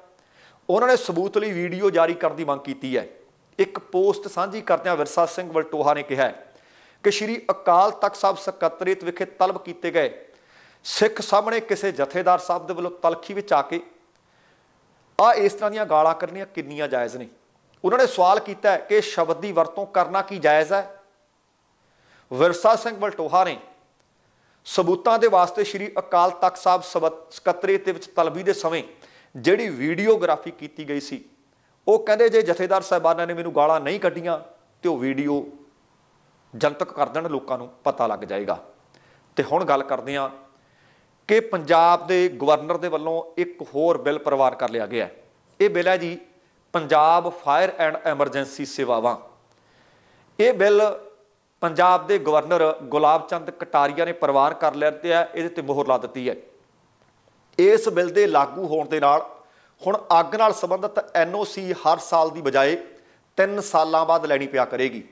Speaker 1: ਉਹਨਾਂ ਨੇ ਸਬੂਤ ਲਈ ਵੀਡੀਓ ਜਾਰੀ ਕਰਨ ਦੀ ਮੰਗ ਕੀਤੀ ਹੈ। ਇੱਕ ਪੋਸਟ ਸਾਂਝੀ ਕਰਦਿਆਂ ਵਿਰਸਾ ਸਿੰਘ ਵਲਟੋਹਾ ਨੇ ਕਿਹਾ ਕਿ ਸ਼੍ਰੀ ਅਕਾਲ ਤਖਤ ਸਾਹਿਬ ਸਕੱਤਰੇਤ ਵਿਖੇ ਤਲਬ ਕੀਤੇ ਗਏ ਸਿੱਖ ਸਾਹਮਣੇ ਕਿਸੇ ਜਥੇਦਾਰ ਸਾਹਿਬ ਦੇ ਵੱਲੋਂ ਤਲਖੀ ਵਿੱਚ ਆ ਕੇ ਆ ਇਸ ਤਰ੍ਹਾਂ ਦੀਆਂ ਗਾਲਾਂ ਕਰਨੀਆਂ ਕਿੰਨੀਆਂ ਜਾਇਜ਼ ਨੇ? ਉਹਨਾਂ ਨੇ ਸਵਾਲ ਕੀਤਾ ਕਿ ਸ਼ਬਦ ਦੀ ਵਰਤੋਂ ਕਰਨਾ ਕੀ ਜਾਇਜ਼ ਹੈ? ਵਿਰਸਾ ਸਿੰਘ ਵਲਟੋਹਾ ਨੇ ਸਬੂਤਾਂ ਦੇ ਵਾਸਤੇ ਸ਼੍ਰੀ ਅਕਾਲ ਤਖਤ ਸਾਹਿਬ ਸਕੱਤਰੇ ਦੇ ਵਿੱਚ ਤਲਬੀ ਦੇ ਸਮੇਂ ਜਿਹੜੀ ਵੀਡੀਓਗ੍ਰਾਫੀ ਕੀਤੀ ਗਈ ਸੀ, ਉਹ ਕਹਿੰਦੇ ਜੇ ਜਥੇਦਾਰ ਸਾਹਿਬਾਨਾਂ ਨੇ ਮੈਨੂੰ ਗਾਲਾਂ ਨਹੀਂ ਕੱਢੀਆਂ, ਤੇ ਉਹ ਵੀਡੀਓ ਜਨਤਕ ਕਰ ਦੇਣ ਲੋਕਾਂ ਨੂੰ ਪਤਾ ਲੱਗ ਜਾਏਗਾ। ਤੇ ਹੁਣ ਗੱਲ ਕਰਦੇ ਹਾਂ ਕਿ ਪੰਜਾਬ ਦੇ ਗਵਰਨਰ ਦੇ ਵੱਲੋਂ ਇੱਕ ਹੋਰ ਬਿੱਲ ਪ੍ਰਵਾਨ ਕਰ ਲਿਆ ਗਿਆ ਇਹ ਬਿੱਲ ਹੈ ਜੀ, ਪੰਜਾਬ ਫਾਇਰ ਐਂਡ ਐਮਰਜੈਂਸੀ ਸੇਵਾਵਾਂ। ਇਹ ਬਿੱਲ ਪੰਜਾਬ ਦੇ ਗਵਰਨਰ ਗੁਲਾਬ ਚੰਦ ਕਟਾਰੀਆ ਨੇ ਪ੍ਰਵਾਨ ਕਰ ਲਿਆ ਤੇ ਇਹਦੇ ਤੇ ਮੋਹਰ ਲਾ ਦਿੱਤੀ ਹੈ। ਇਸ ਬਿੱਲ ਦੇ ਲਾਗੂ ਹੋਣ ਦੇ ਨਾਲ ਹੁਣ ਅੱਗ ਨਾਲ ਸੰਬੰਧਿਤ ਐਨਓਸੀ ਹਰ ਸਾਲ ਦੀ ਬਜਾਏ 3 ਸਾਲਾਂ ਬਾਅਦ ਲੈਣੀ ਪਿਆ ਕਰੇਗੀ।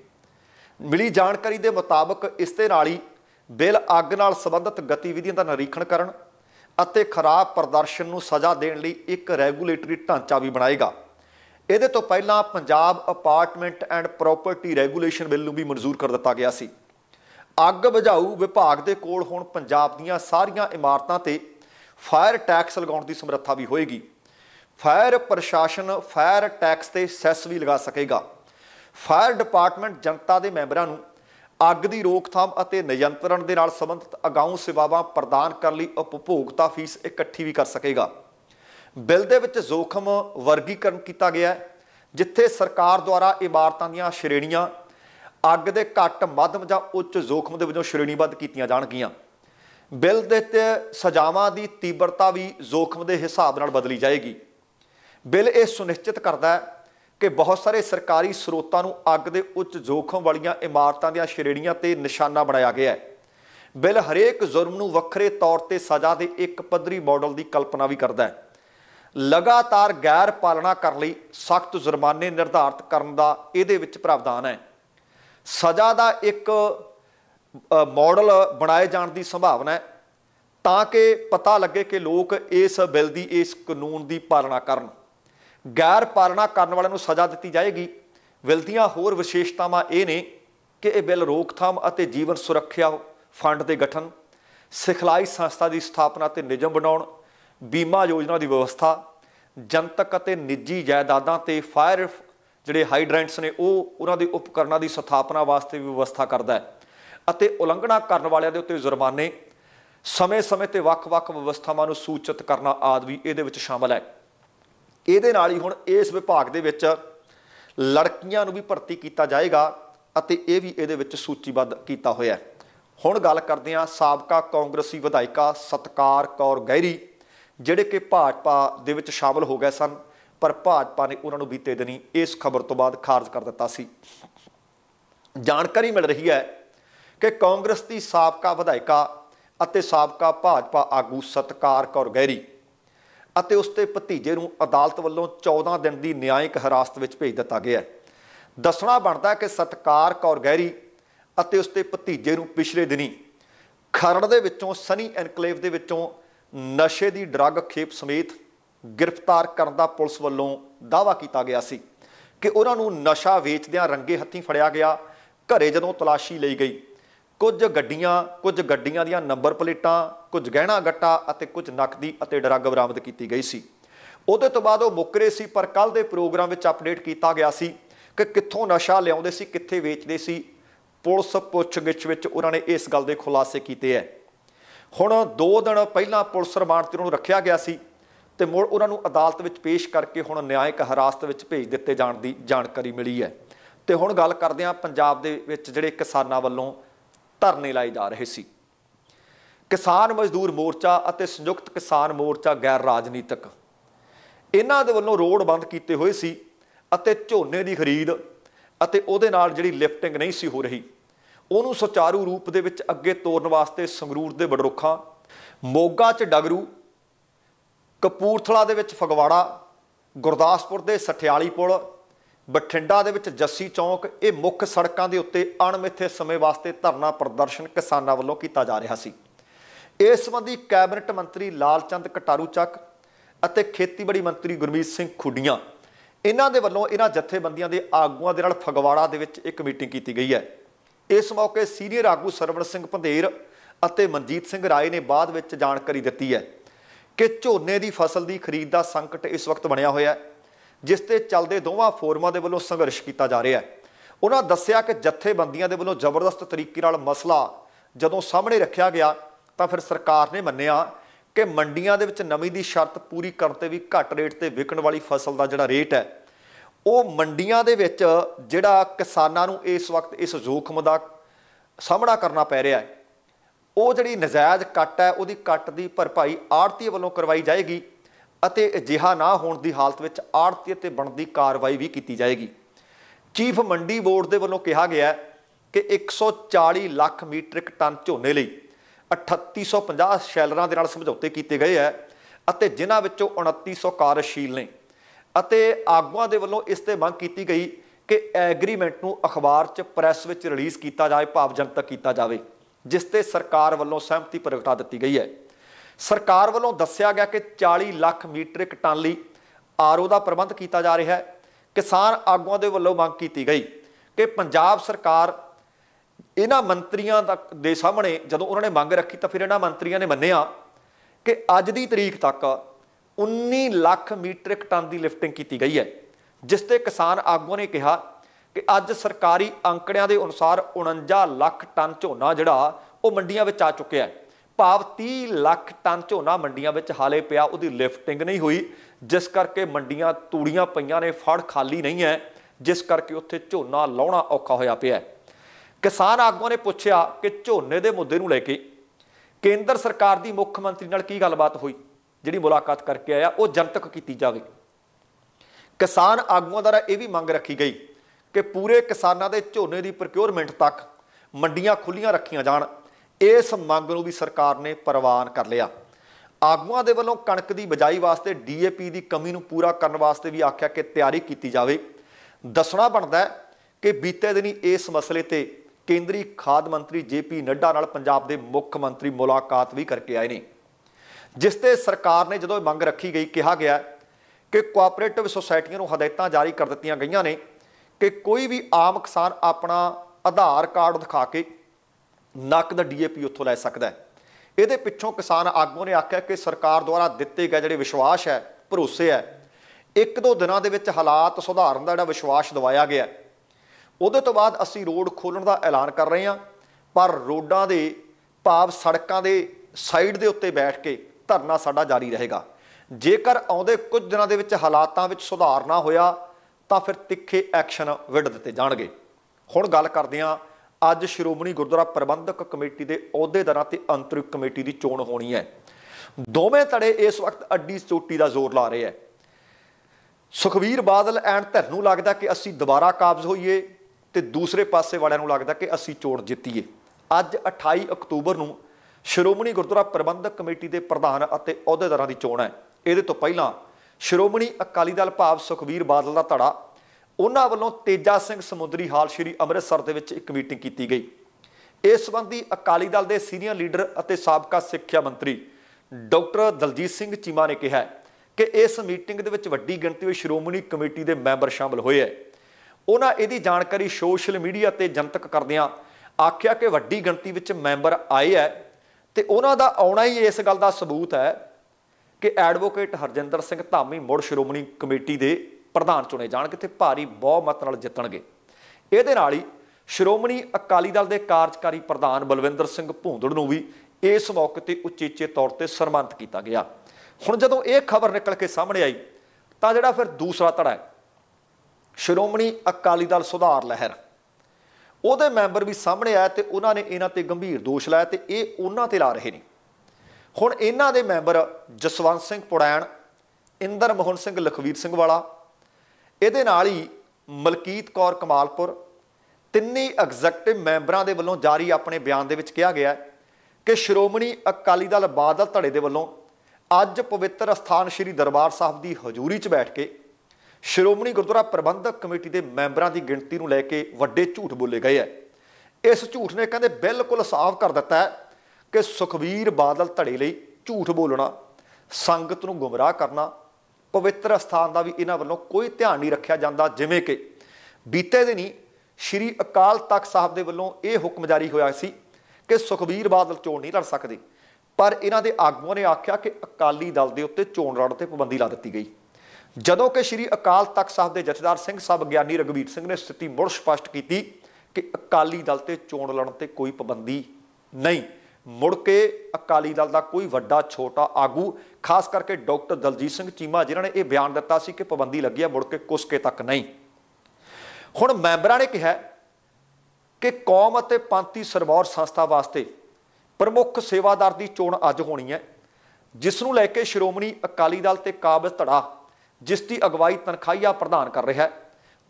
Speaker 1: ਮਿਲੀ ਜਾਣਕਾਰੀ ਦੇ ਮੁਤਾਬਕ ਇਸ ਦੇ ਨਾਲ ਹੀ ਬਿੱਲ ਅੱਗ ਨਾਲ ਸੰਬੰਧਿਤ ਗਤੀਵਿਧੀਆਂ ਦਾ ਨਿਰੀਖਣ ਕਰਨ ਅਤੇ ਖਰਾਬ ਪ੍ਰਦਰਸ਼ਨ ਨੂੰ ਸਜ਼ਾ ਦੇਣ ਲਈ ਇੱਕ ਰੈਗੂਲੇਟਰੀ ਢਾਂਚਾ ਵੀ ਬਣਾਏਗਾ। ਇਹਦੇ ਤੋਂ ਪਹਿਲਾਂ Punjab apartment and property regulation bill ਨੂੰ ਵੀ ਮਨਜ਼ੂਰ ਕਰ ਦਿੱਤਾ ਗਿਆ ਸੀ। ਅੱਗ ਬੁਝਾਊ ਵਿਭਾਗ ਦੇ ਕੋਲ ਹੁਣ ਪੰਜਾਬ ਦੀਆਂ ਸਾਰੀਆਂ ਇਮਾਰਤਾਂ ਤੇ ਫਾਇਰ ਟੈਕਸ ਲਗਾਉਣ ਦੀ ਸਮਰੱਥਾ ਵੀ ਹੋਏਗੀ। ਫਾਇਰ ਪ੍ਰਸ਼ਾਸਨ ਫਾਇਰ ਟੈਕਸ ਤੇ ਸੈਸ ਵੀ ਲਗਾ ਸਕੇਗਾ। ਫਾਇਰ ਡਿਪਾਰਟਮੈਂਟ ਜਨਤਾ ਦੇ ਮੈਂਬਰਾਂ ਨੂੰ ਅੱਗ ਦੀ ਰੋਕਥਾਮ ਅਤੇ ਨਿਯੰਤਰਣ ਦੇ ਨਾਲ ਸੰਬੰਧਿਤ ਅਗਾਊਂ ਸੇਵਾਵਾਂ ਪ੍ਰਦਾਨ ਕਰਨ ਲਈ ਉਪਭੋਗਤਾ ਫੀਸ ਇਕੱਠੀ ਵੀ ਕਰ ਸਕੇਗਾ। ਬਿੱਲ ਦੇ ਵਿੱਚ ਜ਼ੋਖਮ ਵਰਗੀਕਰਨ ਕੀਤਾ ਗਿਆ ਹੈ, ਜਿੱਥੇ ਸਰਕਾਰ ਦੁਆਰਾ ਇਮਾਰਤਾਂ ਦੀਆਂ ਸ਼੍ਰੇਣੀਆਂ ਅੱਗ ਦੇ ਘੱਟ ਮੱਧਮ ਜਾਂ ਉੱਚ ਜ਼ੋਖਮ ਦੇ ਵਜੋਂ ਸ਼੍ਰੇਣੀਬੱਧ ਕੀਤੀਆਂ ਜਾਣਗੀਆਂ। ਬਿੱਲ ਦੇ ਤੇ ਸਜ਼ਾਵਾਂ ਦੀ ਤੀਬਰਤਾ ਵੀ ਜ਼ੋਖਮ ਦੇ ਹਿਸਾਬ ਨਾਲ ਬਦਲੀ ਜਾਏਗੀ। ਬਿੱਲ ਇਹ ਸੁਨਿਸ਼ਚਿਤ ਕਰਦਾ ਹੈ ਕਿ ਬਹੁਤ ਸਾਰੇ ਸਰਕਾਰੀ ਸਰੋਤਾਂ ਨੂੰ ਅੱਗ ਦੇ ਉੱਚ ਜੋਖਮ ਵਾਲੀਆਂ ਇਮਾਰਤਾਂ ਦੀਆਂ ਸ਼੍ਰੇਣੀਆਂ ਤੇ ਨਿਸ਼ਾਨਾ ਬਣਾਇਆ ਗਿਆ ਹੈ। ਬਿੱਲ ਹਰੇਕ ਜ਼ੁਰਮ ਨੂੰ ਵੱਖਰੇ ਤੌਰ ਤੇ ਸਜ਼ਾ ਦੇ ਇੱਕ ਪੱਧਰੀ ਮਾਡਲ ਦੀ ਕਲਪਨਾ ਵੀ ਕਰਦਾ ਹੈ। ਲਗਾਤਾਰ ਗੈਰ ਪਾਲਣਾ ਕਰਨ ਲਈ ਸਖਤ ਜੁਰਮਾਨੇ ਨਿਰਧਾਰਤ ਕਰਨ ਦਾ ਇਹਦੇ ਵਿੱਚ ਪ੍ਰਾਵਧਾਨ ਹੈ। ਸਜ਼ਾ ਦਾ ਇੱਕ ਮਾਡਲ ਬਣਾਏ ਜਾਣ ਦੀ ਸੰਭਾਵਨਾ ਹੈ ਤਾਂ ਕਿ ਪਤਾ ਲੱਗੇ ਕਿ ਲੋਕ ਇਸ ਬਿੱਲ ਦੀ, ਇਸ ਕਾਨੂੰਨ ਦੀ ਪਾਲਣਾ ਕਰਨ। ਗੈਰ ਪਾਲਣਾ ਕਰਨ ਵਾਲਿਆਂ ਨੂੰ ਸਜ਼ਾ ਦਿੱਤੀ ਜਾਏਗੀ। ਬਿੱਲ ਦੀਆਂ ਹੋਰ ਵਿਸ਼ੇਸ਼ਤਾਵਾਂ ਇਹ ਨੇ ਕਿ ਇਹ ਬਿੱਲ ਰੋਕਥਾਮ ਅਤੇ ਜੀਵਨ ਸੁਰੱਖਿਆ ਫੰਡ ਦੇ ਗਠਨ, ਸਿਖਲਾਈ ਸੰਸਥਾ ਦੀ ਸਥਾਪਨਾ ਤੇ ਨਿਯਮ ਬਣਾਉਣ, ਬੀਮਾ ਯੋਜਨਾ ਦੀ ਵਿਵਸਥਾ, ਜਨਤਕ ਅਤੇ ਨਿੱਜੀ ਜਾਇਦਾਦਾਂ ਤੇ ਫਾਇਰ ਜਿਹੜੇ ਹਾਈਡਰੈਂਟਸ ਨੇ ਉਹ ਉਹਨਾਂ ਦੇ ਉਪਕਰਨਾਂ ਦੀ ਸਥਾਪਨਾ ਵਾਸਤੇ ਵੀ ਵਿਵਸਥਾ ਕਰਦਾ ਹੈ ਅਤੇ ਉਲੰਘਣਾ ਕਰਨ ਵਾਲਿਆਂ ਦੇ ਉੱਤੇ ਜੁਰਮਾਨੇ, ਸਮੇਂ-ਸਮੇਂ ਤੇ ਵੱਖ-ਵੱਖ ਵਿਵਸਥਾਵਾਂ ਨੂੰ ਸੂਚਿਤ ਕਰਨਾ ਆਦਿ ਵੀ ਇਹਦੇ ਵਿੱਚ ਸ਼ਾਮਲ ਹੈ। ਇਹਦੇ ਨਾਲ ਹੀ ਹੁਣ ਇਸ ਵਿਭਾਗ ਦੇ ਵਿੱਚ ਲੜਕੀਆਂ ਨੂੰ ਵੀ ਭਰਤੀ ਕੀਤਾ ਜਾਏਗਾ ਅਤੇ ਇਹ ਵੀ ਇਹਦੇ ਵਿੱਚ ਸੂਚੀਬੱਧ ਕੀਤਾ ਹੋਇਆ ਹੈ। ਹੁਣ ਗੱਲ ਕਰਦੇ ਹਾਂ ਸਾਬਕਾ ਕਾਂਗਰਸੀ ਵਿਧਾਇਕਾ ਸਤਕਾਰ ਕੌਰ ਗਹਿਰੀ, ਜਿਹੜੇ ਕਿ ਭਾਜਪਾ ਦੇ ਵਿੱਚ ਸ਼ਾਮਲ ਹੋ ਗਏ ਸਨ, ਪਰ ਭਾਜਪਾ ਨੇ ਉਹਨਾਂ ਨੂੰ ਬੀਤੇ ਦਿਨੀ ਇਸ ਖਬਰ ਤੋਂ ਬਾਅਦ ਖਾਰਜ ਕਰ ਦਿੱਤਾ ਸੀ। ਜਾਣਕਾਰੀ ਮਿਲ ਰਹੀ ਹੈ ਕਿ ਕਾਂਗਰਸ ਦੀ ਸਾਬਕਾ ਵਿਧਾਇਕਾ ਅਤੇ ਸਾਬਕਾ ਭਾਜਪਾ ਆਗੂ ਸਤਕਾਰ ਕੌਰ ਗਹਿਰੀ ਅਤੇ ਉਸ ਤੇ ਭਤੀਜੇ ਨੂੰ ਅਦਾਲਤ ਵੱਲੋਂ 14 ਦਿਨ ਦੀ ਨਿਆਂਇਕ ਹਿਰਾਸਤ ਵਿੱਚ ਭੇਜ ਦਿੱਤਾ ਗਿਆ ਹੈ। ਦੱਸਣਾ ਬਣਦਾ ਕਿ ਸਤਕਾਰ ਕੌਰ ਗਹਿਰੀ ਅਤੇ ਉਸ ਤੇ ਭਤੀਜੇ ਨੂੰ ਪਿਛਲੇ ਦਿਨੀ ਖਰੜ ਦੇ ਵਿੱਚੋਂ ਸਨੀ ਐਨਕਲੇਵ ਦੇ ਵਿੱਚੋਂ ਨਸ਼ੇ ਦੀ ਡਰੱਗ ਖੇਪ ਸਮੇਤ ਗ੍ਰਿਫਤਾਰ ਕਰਨ ਦਾ ਪੁਲਿਸ ਵੱਲੋਂ ਦਾਵਾ ਕੀਤਾ ਗਿਆ ਸੀ ਕਿ ਉਹਨਾਂ ਨੂੰ ਨਸ਼ਾ ਵੇਚਦਿਆਂ ਰੰਗੇ ਹੱਥੀਂ ਫੜਿਆ ਗਿਆ। ਘਰੇ ਜਦੋਂ ਤਲਾਸ਼ੀ ਲਈ ਗਈ ਕੁਝ ਗੱਡੀਆਂ ਕੁਝ ਗੱਡੀਆਂ ਦੀਆਂ ਨੰਬਰ ਪਲੇਟਾਂ, ਕੁਝ ਗਹਿਣਾ ਗੱਟਾ ਅਤੇ ਕੁਝ ਨਕਦੀ ਅਤੇ ਡਰੱਗ ਬਰਾਮਦ ਕੀਤੀ ਗਈ ਸੀ। ਉਹਦੇ ਤੋਂ ਬਾਅਦ ਉਹ ਮੁੱਕਰੇ ਸੀ, ਪਰ ਕੱਲ ਦੇ ਪ੍ਰੋਗਰਾਮ ਵਿੱਚ ਅਪਡੇਟ ਕੀਤਾ ਗਿਆ ਸੀ ਕਿ ਕਿੱਥੋਂ ਨਸ਼ਾ ਲਿਆਉਂਦੇ ਸੀ, ਕਿੱਥੇ ਵੇਚਦੇ ਸੀ। ਪੁਲਿਸ ਪੁੱਛਗਿੱਛ ਵਿੱਚ ਉਹਨਾਂ ਨੇ ਇਸ ਗੱਲ ਦੇ ਖੁਲਾਸੇ ਕੀਤੇ ਐ। ਹੁਣ 2 ਦਿਨ ਪਹਿਲਾਂ ਪੁਲਿਸ ਰਿਮਾਂਡ ਤੇ ਉਹਨੂੰ ਰੱਖਿਆ ਗਿਆ ਸੀ ਤੇ ਮੁੜ ਉਹਨਾਂ ਨੂੰ ਅਦਾਲਤ ਵਿੱਚ ਪੇਸ਼ ਕਰਕੇ ਹੁਣ ਨਿਆਇਕ ਹਰਾਸਤ ਵਿੱਚ ਭੇਜ ਦਿੱਤੇ ਜਾਣ ਦੀ ਜਾਣਕਾਰੀ ਮਿਲੀ ਹੈ ਤੇ ਹੁਣ ਗੱਲ ਕਰਦੇ ਹਾਂ ਪੰਜਾਬ ਦੇ ਵਿੱਚ ਜਿਹੜੇ ਕਿਸਾਨਾਂ ਵੱਲੋਂ ਧਰਨੇ ਲਾਏ ਜਾ ਰਹੇ ਸੀ। ਕਿਸਾਨ ਮਜ਼ਦੂਰ ਮੋਰਚਾ ਅਤੇ ਸੰਯੁਕਤ ਕਿਸਾਨ ਮੋਰਚਾ ਗੈਰ ਰਾਜਨੀਤਿਕ। ਇਹਨਾਂ ਦੇ ਵੱਲੋਂ ਰੋਡ ਬੰਦ ਕੀਤੇ ਹੋਏ ਸੀ ਅਤੇ ਝੋਨੇ ਦੀ ਖਰੀਦ ਅਤੇ ਉਹਦੇ ਨਾਲ ਜਿਹੜੀ ਲਿਫਟਿੰਗ ਨਹੀਂ ਸੀ ਹੋ ਰਹੀ, ਉਹਨੂੰ ਸੁਚਾਰੂ ਰੂਪ ਦੇ ਵਿੱਚ ਅੱਗੇ ਤੋਰਨ ਵਾਸਤੇ ਸੰਗਰੂਰ ਦੇ ਬੜਰੁੱਖਾਂ ਮੋਗਾ 'ਚ ਡਗਰੂ, ਕਪੂਰਥਲਾ ਦੇ ਵਿੱਚ ਫਗਵਾੜਾ, ਗੁਰਦਾਸਪੁਰ ਦੇ ਸਠਿਆਲੀ ਪੁਲ ਬਠਿੰਡਾ ਦੇ ਵਿੱਚ ਜੱਸੀ ਚੌਂਕ, ਇਹ ਮੁੱਖ ਸੜਕਾਂ ਦੇ ਉੱਤੇ ਅਣਮਿੱਥੇ ਸਮੇਂ ਵਾਸਤੇ ਧਰਨਾ ਪ੍ਰਦਰਸ਼ਨ ਕਿਸਾਨਾਂ ਵੱਲੋਂ ਕੀਤਾ ਜਾ ਰਿਹਾ ਸੀ। ਇਸ ਸੰਬੰਧੀ ਕੈਬਨਿਟ ਮੰਤਰੀ ਲਾਲਚੰਦ ਕਟਾਰੂ ਚੱਕ ਅਤੇ ਖੇਤੀਬਾੜੀ ਮੰਤਰੀ ਗੁਰਮੀਤ ਸਿੰਘ ਖੁੱਡੀਆਂ, ਇਹਨਾਂ ਦੇ ਵੱਲੋਂ ਇਹਨਾਂ ਜਥੇਬੰਦੀਆਂ ਦੇ ਆਗੂਆਂ ਦੇ ਨਾਲ ਫਗਵਾੜਾ ਦੇ ਵਿੱਚ ਇੱਕ ਮੀਟਿੰਗ ਕੀਤੀ ਗਈ ਹੈ। ਇਸ ਮੌਕੇ ਸੀਨੀਅਰ ਆਗੂ ਸਰਵਣ ਸਿੰਘ ਪੰਧੇਰ ਅਤੇ ਮਨਜੀਤ ਸਿੰਘ ਰਾਏ ਨੇ ਬਾਅਦ ਵਿੱਚ ਜਾਣਕਾਰੀ ਦਿੱਤੀ ਹੈ ਕਿ ਝੋਨੇ ਦੀ ਫਸਲ ਦੀ ਖਰੀਦ ਦਾ ਸੰਕਟ ਇਸ ਵਕਤ ਬਣਿਆ ਹੋਇਆ ਹੈ। ਜਿਸ ਤੇ ਚੱਲਦੇ ਦੋਵਾਂ ਫੋਰਮਾਂ ਦੇ ਵੱਲੋਂ ਸੰਘਰਸ਼ ਕੀਤਾ ਜਾ ਰਿਹਾ ਹੈ। ਉਹਨਾਂ ਦੱਸਿਆ ਕਿ ਜਥੇਬੰਦੀਆਂ ਦੇ ਵੱਲੋਂ ਜ਼ਬਰਦਸਤ ਤਰੀਕੇ ਨਾਲ ਮਸਲਾ ਜਦੋਂ ਸਾਹਮਣੇ ਰੱਖਿਆ ਗਿਆ, ਤਾਂ ਫਿਰ ਸਰਕਾਰ ਨੇ ਮੰਨਿਆ ਕਿ ਮੰਡੀਆਂ ਦੇ ਵਿੱਚ ਨਮੀ ਦੀ ਸ਼ਰਤ ਪੂਰੀ ਕਰਨ ਤੇ ਵੀ ਘੱਟ ਰੇਟ ਤੇ ਵਿਕਣ ਵਾਲੀ ਫਸਲ ਦਾ ਜਿਹੜਾ ਰੇਟ ਹੈ, ਉਹ ਮੰਡੀਆਂ ਦੇ ਵਿੱਚ ਜਿਹੜਾ ਕਿਸਾਨਾਂ ਨੂੰ ਇਸ ਵਕਤ ਇਸ ਜ਼ੋਖਮ ਦਾ ਸਾਹਮਣਾ ਕਰਨਾ ਪੈ ਰਿਹਾ ਹੈ, ਉਹ ਜਿਹੜੀ ਨਜਾਇਜ਼ ਕੱਟ ਹੈ, ਉਹਦੀ ਕੱਟ ਦੀ ਭਰਪਾਈ ਆੜਤੀ ਵੱਲੋਂ ਕਰਵਾਈ ਜਾਏਗੀ। ਅਤੇ ਅਜਿਹਾ ਨਾ ਹੋਣ ਦੀ ਹਾਲਤ ਵਿੱਚ ਆੜਤੀ ਤੇ ਬਣਦੀ ਕਾਰਵਾਈ ਵੀ ਕੀਤੀ ਜਾਏਗੀ। ਚੀਫ ਮੰਡੀ ਬੋਰਡ ਦੇ ਵੱਲੋਂ ਕਿਹਾ ਗਿਆ ਹੈ ਕਿ 140 ਲੱਖ ਮੀਟ੍ਰਿਕ ਟਨ ਝੋਨੇ ਲਈ 3850 ਸ਼ੈਲਰਾਂ ਦੇ ਨਾਲ ਸਮਝੌਤੇ ਕੀਤੇ ਗਏ ਹੈ ਅਤੇ ਜਿਨ੍ਹਾਂ ਵਿੱਚੋਂ 2900 ਕਾਰਜਸ਼ੀਲ ਨੇ। ਅਤੇ ਆਗੂਆਂ ਦੇ ਵੱਲੋਂ ਇਸ ਤੇ ਮੰਗ ਕੀਤੀ ਗਈ ਕਿ ਐਗਰੀਮੈਂਟ ਨੂੰ ਅਖਬਾਰ 'ਚ ਪ੍ਰੈਸ ਵਿੱਚ ਰਿਲੀਜ਼ ਕੀਤਾ ਜਾਵੇ ਭਾਵ ਜਨਤਕ ਕੀਤਾ ਜਾਵੇ, ਜਿਸ ਤੇ ਸਰਕਾਰ ਵੱਲੋਂ ਸਹਿਮਤੀ ਪ੍ਰਗਟਾ ਦਿੱਤੀ ਗਈ ਹੈ। ਸਰਕਾਰ ਵੱਲੋਂ ਦੱਸਿਆ ਗਿਆ ਕਿ 40 ਲੱਖ ਮੀਟ੍ਰਿਕ ਟਨ ਲਈ ਆਰਓ ਦਾ ਪ੍ਰਬੰਧ ਕੀਤਾ ਜਾ ਰਿਹਾ ਹੈ। ਕਿਸਾਨ ਆਗੂਆਂ ਦੇ ਵੱਲੋਂ ਮੰਗ ਕੀਤੀ ਗਈ ਕਿ ਪੰਜਾਬ ਸਰਕਾਰ ਇਹਨਾਂ ਮੰਤਰੀਆਂ ਦੇ ਸਾਹਮਣੇ ਜਦੋਂ ਉਹਨਾਂ ਨੇ ਮੰਗ ਰੱਖੀ ਤਾਂ ਫਿਰ ਇਹਨਾਂ ਮੰਤਰੀਆਂ ਨੇ ਮੰਨਿਆ ਕਿ ਅੱਜ ਦੀ ਤਰੀਕ ਤੱਕ 19 ਲੱਖ ਮੀਟ੍ਰਿਕ ਟਨ ਦੀ ਲਿਫਟਿੰਗ ਕੀਤੀ ਗਈ ਹੈ। ਜਿਸ ਤੇ ਕਿਸਾਨ ਆਗੂਆਂ ਨੇ ਕਿਹਾ ਕਿ ਅੱਜ ਸਰਕਾਰੀ ਅੰਕੜਿਆਂ ਦੇ ਅਨੁਸਾਰ 49 ਲੱਖ ਟਨ ਝੋਨਾ ਜਿਹੜਾ ਉਹ ਮੰਡੀਆਂ ਵਿੱਚ ਆ ਚੁੱਕਿਆ ਹੈ। ਭਾਵ 30 ਲੱਖ ਟਨ ਝੋਨਾ ਮੰਡੀਆਂ ਵਿੱਚ ਹਾਲੇ ਪਿਆ, ਉਹਦੀ ਲਿਫਟਿੰਗ ਨਹੀਂ ਹੋਈ। ਜਿਸ ਕਰਕੇ ਮੰਡੀਆਂ ਤੂੜੀਆਂ ਪਈਆਂ ਨੇ, ਫੜ ਖਾਲੀ ਨਹੀਂ ਹੈ। ਜਿਸ ਕਰਕੇ ਉੱਥੇ ਝੋਨਾ ਲਾਉਣਾ ਔਖਾ ਹੋਇਆ ਪਿਆ। ਕਿਸਾਨ ਆਗੂਆਂ ਨੇ ਪੁੱਛਿਆ ਕਿ ਝੋਨੇ ਦੇ ਮੁੱਦੇ ਨੂੰ ਲੈ ਕੇ ਕੇਂਦਰ ਸਰਕਾਰ ਦੀ ਮੁੱਖ ਮੰਤਰੀ ਨਾਲ ਕੀ ਗੱਲਬਾਤ ਹੋਈ? ਜਿਹੜੀ ਮੁਲਾਕਾਤ ਕਰਕੇ ਆਇਆ, ਉਹ ਜਨਤਕ ਕੀਤੀ ਜਾਵੇ। ਕਿਸਾਨ ਆਗੂਆਂ ਦੁਆਰਾ ਇਹ ਵੀ ਮੰਗ ਰੱਖੀ ਗਈ ਕਿ ਪੂਰੇ ਕਿਸਾਨਾਂ ਦੇ ਝੋਨੇ ਦੀ ਪ੍ਰੋਕਿਉਰਮੈਂਟ ਤੱਕ ਮੰਡੀਆਂ ਖੁੱਲੀਆਂ ਰੱਖੀਆਂ ਜਾਣ। ਇਸ ਮੰਗ ਨੂੰ ਵੀ ਸਰਕਾਰ ਨੇ ਪ੍ਰਵਾਨ ਕਰ ਲਿਆ। ਆਗੂਆਂ ਦੇ ਵੱਲੋਂ ਕਣਕ ਦੀ ਬਜਾਈ ਵਾਸਤੇ ਡੀਏਪੀ ਦੀ ਕਮੀ ਨੂੰ ਪੂਰਾ ਕਰਨ ਵਾਸਤੇ ਵੀ ਆਖਿਆ ਕਿ ਤਿਆਰੀ ਕੀਤੀ ਜਾਵੇ। ਦੱਸਣਾ ਬਣਦਾ ਹੈ ਕਿ ਬੀਤੇ ਦਿਨੀ ਇਸ ਮਸਲੇ ਤੇ ਕੇਂਦਰੀ ਖਾਦ ਮੰਤਰੀ ਜੇਪੀ ਨੱਡਾ ਨਾਲ ਪੰਜਾਬ ਦੇ ਮੁੱਖ ਮੰਤਰੀ ਮੁਲਾਕਾਤ ਵੀ ਕਰਕੇ ਆਏ ਨੇ। ਜਿਸ ਤੇ ਸਰਕਾਰ ਨੇ ਜਦੋਂ ਇਹ ਮੰਗ ਰੱਖੀ ਗਈ, ਕਿਹਾ ਗਿਆ ਕਿ ਕੋਆਪਰੇਟਿਵ ਸੁਸਾਇਟੀਆਂ ਨੂੰ ਹਦਾਇਤਾਂ ਜਾਰੀ ਕਰ ਦਿੱਤੀਆਂ ਗਈਆਂ ਨੇ ਕਿ ਕੋਈ ਵੀ ਆਮ ਕਿਸਾਨ ਆਪਣਾ ਆਧਾਰ ਕਾਰਡ ਦਿਖਾ ਕੇ ਨੱਕ ਨਕਦ ਡੀਏਪੀ ਉੱਥੋਂ ਲੈ ਸਕਦਾ ਹੈ। ਇਹਦੇ ਪਿੱਛੋਂ ਕਿਸਾਨ ਆਗੂਆਂ ਨੇ ਆਖਿਆ ਕਿ ਸਰਕਾਰ ਦੁਆਰਾ ਦਿੱਤੇ ਗਏ ਜਿਹੜੇ ਵਿਸ਼ਵਾਸ ਹੈ, ਭਰੋਸੇ ਹੈ, ਇੱਕ ਦੋ ਦਿਨਾਂ ਦੇ ਵਿੱਚ ਹਾਲਾਤ ਸੁਧਾਰਨ ਦਾ ਜਿਹੜਾ ਵਿਸ਼ਵਾਸ ਦਵਾਇਆ ਗਿਆ ਉਹਦੇ ਤੋਂ ਬਾਅਦ ਅਸੀਂ ਰੋਡ ਖੋਲਣ ਦਾ ਐਲਾਨ ਕਰ ਰਹੇ ਹਾਂ, ਪਰ ਰੋਡਾਂ ਦੇ ਭਾਵ ਸੜਕਾਂ ਦੇ ਸਾਈਡ ਦੇ ਉੱਤੇ ਬੈਠ ਕੇ ਧਰਨਾ ਸਾਡਾ ਜਾਰੀ ਰਹੇਗਾ। ਜੇਕਰ ਆਉਂਦੇ ਕੁਝ ਦਿਨਾਂ ਦੇ ਵਿੱਚ ਹਾਲਾਤਾਂ ਵਿੱਚ ਸੁਧਾਰ ਨਾ ਹੋਇਆ, ਤਾਂ ਫਿਰ ਤਿੱਖੇ ਐਕਸ਼ਨ ਵਿੱਢ ਦਿੱਤੇ ਜਾਣਗੇ। ਹੁਣ ਗੱਲ ਕਰਦੇ ਹਾਂ ਅੱਜ ਸ਼੍ਰੋਮਣੀ ਗੁਰਦੁਆਰਾ ਪ੍ਰਬੰਧਕ ਕਮੇਟੀ ਦੇ ਅਹੁਦੇਦਾਰਾਂ ਤੇ ਅੰਤਰਿਕ ਕਮੇਟੀ ਦੀ ਚੋਣ ਹੋਣੀ ਹੈ। ਦੋਵੇਂ ਧੜੇ ਇਸ ਵਕਤ ਅੱਡੀ ਚੋਟੀ ਦਾ ਜ਼ੋਰ ਲਾ ਰਹੇ ਹੈ। ਸੁਖਵੀਰ ਬਾਦਲ ਐਂਡ ਧਰ ਨੂੰ ਲੱਗਦਾ ਕਿ ਅਸੀਂ ਦੁਬਾਰਾ ਕਾਬਜ਼ ਹੋਈਏ ਤੇ ਦੂਸਰੇ ਪਾਸੇ ਵਾਲਿਆਂ ਨੂੰ ਲੱਗਦਾ ਕਿ ਅਸੀਂ ਚੋਣ ਜਿੱਤੀਏ। ਅੱਜ 28 ਅਕਤੂਬਰ ਨੂੰ ਸ਼੍ਰੋਮਣੀ ਗੁਰਦੁਆਰਾ ਪ੍ਰਬੰਧਕ ਕਮੇਟੀ ਦੇ ਪ੍ਰਧਾਨ ਅਤੇ ਅਹੁਦੇਦਾਰਾਂ ਦੀ ਚੋਣ ਹੈ। ਇਹਦੇ ਤੋਂ ਪਹਿਲਾਂ ਸ਼੍ਰੋਮਣੀ ਅਕਾਲੀ ਦਲ ਭਾਵ ਸੁਖਵੀਰ ਬਾਦਲ ਦਾ ਧੜਾ ਉਹਨਾਂ ਵੱਲੋਂ ਤੇਜਾ ਸਿੰਘ ਸਮੁੰਦਰੀ ਹਾਲ ਸ਼੍ਰੀ ਅੰਮ੍ਰਿਤਸਰ ਦੇ ਵਿੱਚ ਇੱਕ ਮੀਟਿੰਗ ਕੀਤੀ ਗਈ। ਇਸ ਸੰਬੰਧੀ ਅਕਾਲੀ ਦਲ ਦੇ ਸੀਨੀਅਰ ਲੀਡਰ ਅਤੇ ਸਾਬਕਾ ਸਿੱਖਿਆ ਮੰਤਰੀ ਡਾਕਟਰ ਦਲਜੀਤ ਸਿੰਘ ਚੀਮਾ ਨੇ ਕਿਹਾ ਕਿ ਇਸ ਮੀਟਿੰਗ ਦੇ ਵਿੱਚ ਵੱਡੀ ਗਿਣਤੀ ਵਿੱਚ ਸ਼੍ਰੋਮਣੀ ਕਮੇਟੀ ਦੇ ਮੈਂਬਰ ਸ਼ਾਮਲ ਹੋਏ ਹੈ। ਉਹਨਾਂ ਇਹਦੀ ਜਾਣਕਾਰੀ ਸੋਸ਼ਲ ਮੀਡੀਆ ਤੇ ਜਨਤਕ ਕਰਦਿਆਂ ਆਖਿਆ ਕਿ ਵੱਡੀ ਗਿਣਤੀ ਵਿੱਚ ਮੈਂਬਰ ਆਏ ਹੈ ਤੇ ਉਹਨਾਂ ਦਾ ਆਉਣਾ ਹੀ ਇਸ ਗੱਲ ਦਾ ਸਬੂਤ ਹੈ ਕਿ ਐਡਵੋਕੇਟ ਹਰਜਿੰਦਰ ਸਿੰਘ ਧਾਮੀ ਮੁੜ ਸ਼੍ਰੋਮਣੀ ਕਮੇਟੀ ਦੇ ਪ੍ਰਧਾਨ ਚੁਣੇ ਜਾਣਗੇ ਤੇ ਭਾਰੀ ਬਹੁਮਤ ਨਾਲ ਜਿੱਤਣਗੇ। ਇਹਦੇ ਨਾਲ ਹੀ ਸ਼੍ਰੋਮਣੀ ਅਕਾਲੀ ਦਲ ਦੇ ਕਾਰਜਕਾਰੀ ਪ੍ਰਧਾਨ ਬਲਵਿੰਦਰ ਸਿੰਘ ਭੂੰਦੜ ਨੂੰ ਵੀ ਇਸ ਮੌਕੇ ਤੇ ਉਚੇਚੇ ਤੌਰ ਤੇ ਸਨਮਾਨਿਤ ਕੀਤਾ ਗਿਆ। ਹੁਣ ਜਦੋਂ ਇਹ ਖਬਰ ਨਿਕਲ ਕੇ ਸਾਹਮਣੇ ਆਈ, ਤਾਂ ਜਿਹੜਾ ਫਿਰ ਦੂਸਰਾ ਧੜਾ ਹੈ, ਸ਼੍ਰੋਮਣੀ ਅਕਾਲੀ ਦਲ ਸੁਧਾਰ ਲਹਿਰ। ਉਹਦੇ ਮੈਂਬਰ ਵੀ ਸਾਹਮਣੇ ਆਇਆ ਤੇ ਉਹਨਾਂ ਨੇ ਇਹਨਾਂ ਤੇ ਗੰਭੀਰ ਦੋਸ਼ ਲਾਇਆ ਤੇ ਇਹ ਉਹਨਾਂ ਤੇ ਲਾ ਰਹੇ ਨੇ। ਹੁਣ ਇਹਨਾਂ ਦੇ ਮੈਂਬਰ ਜਸਵੰਤ ਸਿੰਘ ਪੁੜੈਣ ਇੰਦਰ ਮੋਹਨ ਸਿੰਘ ਲਖਵੀਰ ਸਿੰਘ ਵਾਲਾ ਇਹਦੇ ਨਾਲ ਹੀ ਮਲਕੀਤ ਕੌਰ ਕਮਾਲਪੁਰ ਤਿੰਨੇ ਐਗਜ਼ੈਕਟਿਵ ਮੈਂਬਰਾਂ ਦੇ ਵੱਲੋਂ ਜਾਰੀ ਆਪਣੇ ਬਿਆਨ ਦੇ ਵਿੱਚ ਕਿਹਾ ਗਿਆ ਕਿ ਸ਼੍ਰੋਮਣੀ ਅਕਾਲੀ ਦਲ ਬਾਦਲ ਧੜੇ ਦੇ ਵੱਲੋਂ ਅੱਜ ਪਵਿੱਤਰ ਅਸਥਾਨ ਸ੍ਰੀ ਦਰਬਾਰ ਸਾਹਿਬ ਦੀ ਹਜ਼ੂਰੀ 'ਚ ਬੈਠ ਕੇ ਸ਼੍ਰੋਮਣੀ ਗੁਰਦੁਆਰਾ ਪ੍ਰਬੰਧਕ ਕਮੇਟੀ ਦੇ ਮੈਂਬਰਾਂ ਦੀ ਗਿਣਤੀ ਨੂੰ ਲੈ ਕੇ ਵੱਡੇ ਝੂਠ ਬੋਲੇ ਗਏ ਹੈ। ਇਸ ਝੂਠ ਨੇ ਕਹਿੰਦੇ ਬਿਲਕੁਲ ਸਾਫ਼ ਕਰ ਦਿੱਤਾ ਹੈ ਕਿ ਸੁਖਵੀਰ ਬਾਦਲ ਧੜੇ ਲਈ ਝੂਠ ਬੋਲਣਾ, ਸੰਗਤ ਨੂੰ ਗੁੰਮਰਾਹ ਕਰਨਾ ਪਵਿੱਤਰ ਅਸਥਾਨ ਦਾ ਵੀ ਇਹਨਾਂ ਵੱਲੋਂ ਕੋਈ ਧਿਆਨ ਨਹੀਂ ਰੱਖਿਆ ਜਾਂਦਾ, ਜਿਵੇਂ ਕਿ ਬੀਤੇ ਦਿਨੀ ਸ਼੍ਰੀ ਅਕਾਲ ਤਖਤ ਸਾਹਿਬ ਦੇ ਵੱਲੋਂ ਇਹ ਹੁਕਮ ਜਾਰੀ ਹੋਇਆ ਸੀ ਕਿ ਸੁਖਬੀਰ ਬਾਦਲ ਚੋਣ ਨਹੀਂ ਲੜ ਸਕਦੇ। ਪਰ ਇਹਨਾਂ ਦੇ ਆਗੂਆਂ ਨੇ ਆਖਿਆ ਕਿ ਅਕਾਲੀ ਦਲ ਦੇ ਉੱਤੇ ਚੋਣ ਲੜਨ ਤੇ ਪਾਬੰਦੀ ਲਾ ਦਿੱਤੀ ਗਈ। ਜਦੋਂ ਕਿ ਸ਼੍ਰੀ ਅਕਾਲ ਤਖਤ ਸਾਹਿਬ ਦੇ ਜਥੇਦਾਰ ਸਿੰਘ ਸਾਹਿਬ ਗਿਆਨੀ ਰਗਵੀਰ ਸਿੰਘ ਨੇ ਸਥਿਤੀ ਮੁੜ ਸਪਸ਼ਟ ਕੀਤੀ ਕਿ ਅਕਾਲੀ ਦਲ ਤੇ ਚੋਣ ਲੜਨ ਤੇ ਕੋਈ ਪਾਬੰਦੀ ਨਹੀਂ। ਮੁੜ ਕੇ ਅਕਾਲੀ ਦਲ ਦਾ ਕੋਈ ਵੱਡਾ, ਛੋਟਾ ਆਗੂ, ਖਾਸ ਕਰਕੇ ਡਾਕਟਰ ਦਲਜੀਤ ਸਿੰਘ ਚੀਮਾ, ਜਿਨ੍ਹਾਂ ਨੇ ਇਹ ਬਿਆਨ ਦਿੱਤਾ ਸੀ ਕਿ ਪਾਬੰਦੀ ਲੱਗੀ ਹੈ, ਮੁੜ ਕੇ ਕੁਸਕੇ ਤੱਕ ਨਹੀਂ। ਹੁਣ ਮੈਂਬਰਾਂ ਨੇ ਕਿਹਾ ਕਿ ਕੌਮ ਅਤੇ ਪੰਥੀ ਸਰਵੌਰ ਸੰਸਥਾ ਵਾਸਤੇ ਪ੍ਰਮੁੱਖ ਸੇਵਾਦਾਰ ਦੀ ਚੋਣ ਅੱਜ ਹੋਣੀ ਹੈ, ਜਿਸ ਨੂੰ ਲੈ ਕੇ ਸ਼੍ਰੋਮਣੀ ਅਕਾਲੀ ਦਲ ਤੇ ਕਾਬਜ਼ ਧੜਾ, ਜਿਸ ਦੀ ਅਗਵਾਈ ਤਨਖਾਹੀਆ ਪ੍ਰਦਾਨ ਕਰ ਰਿਹਾ ਹੈ,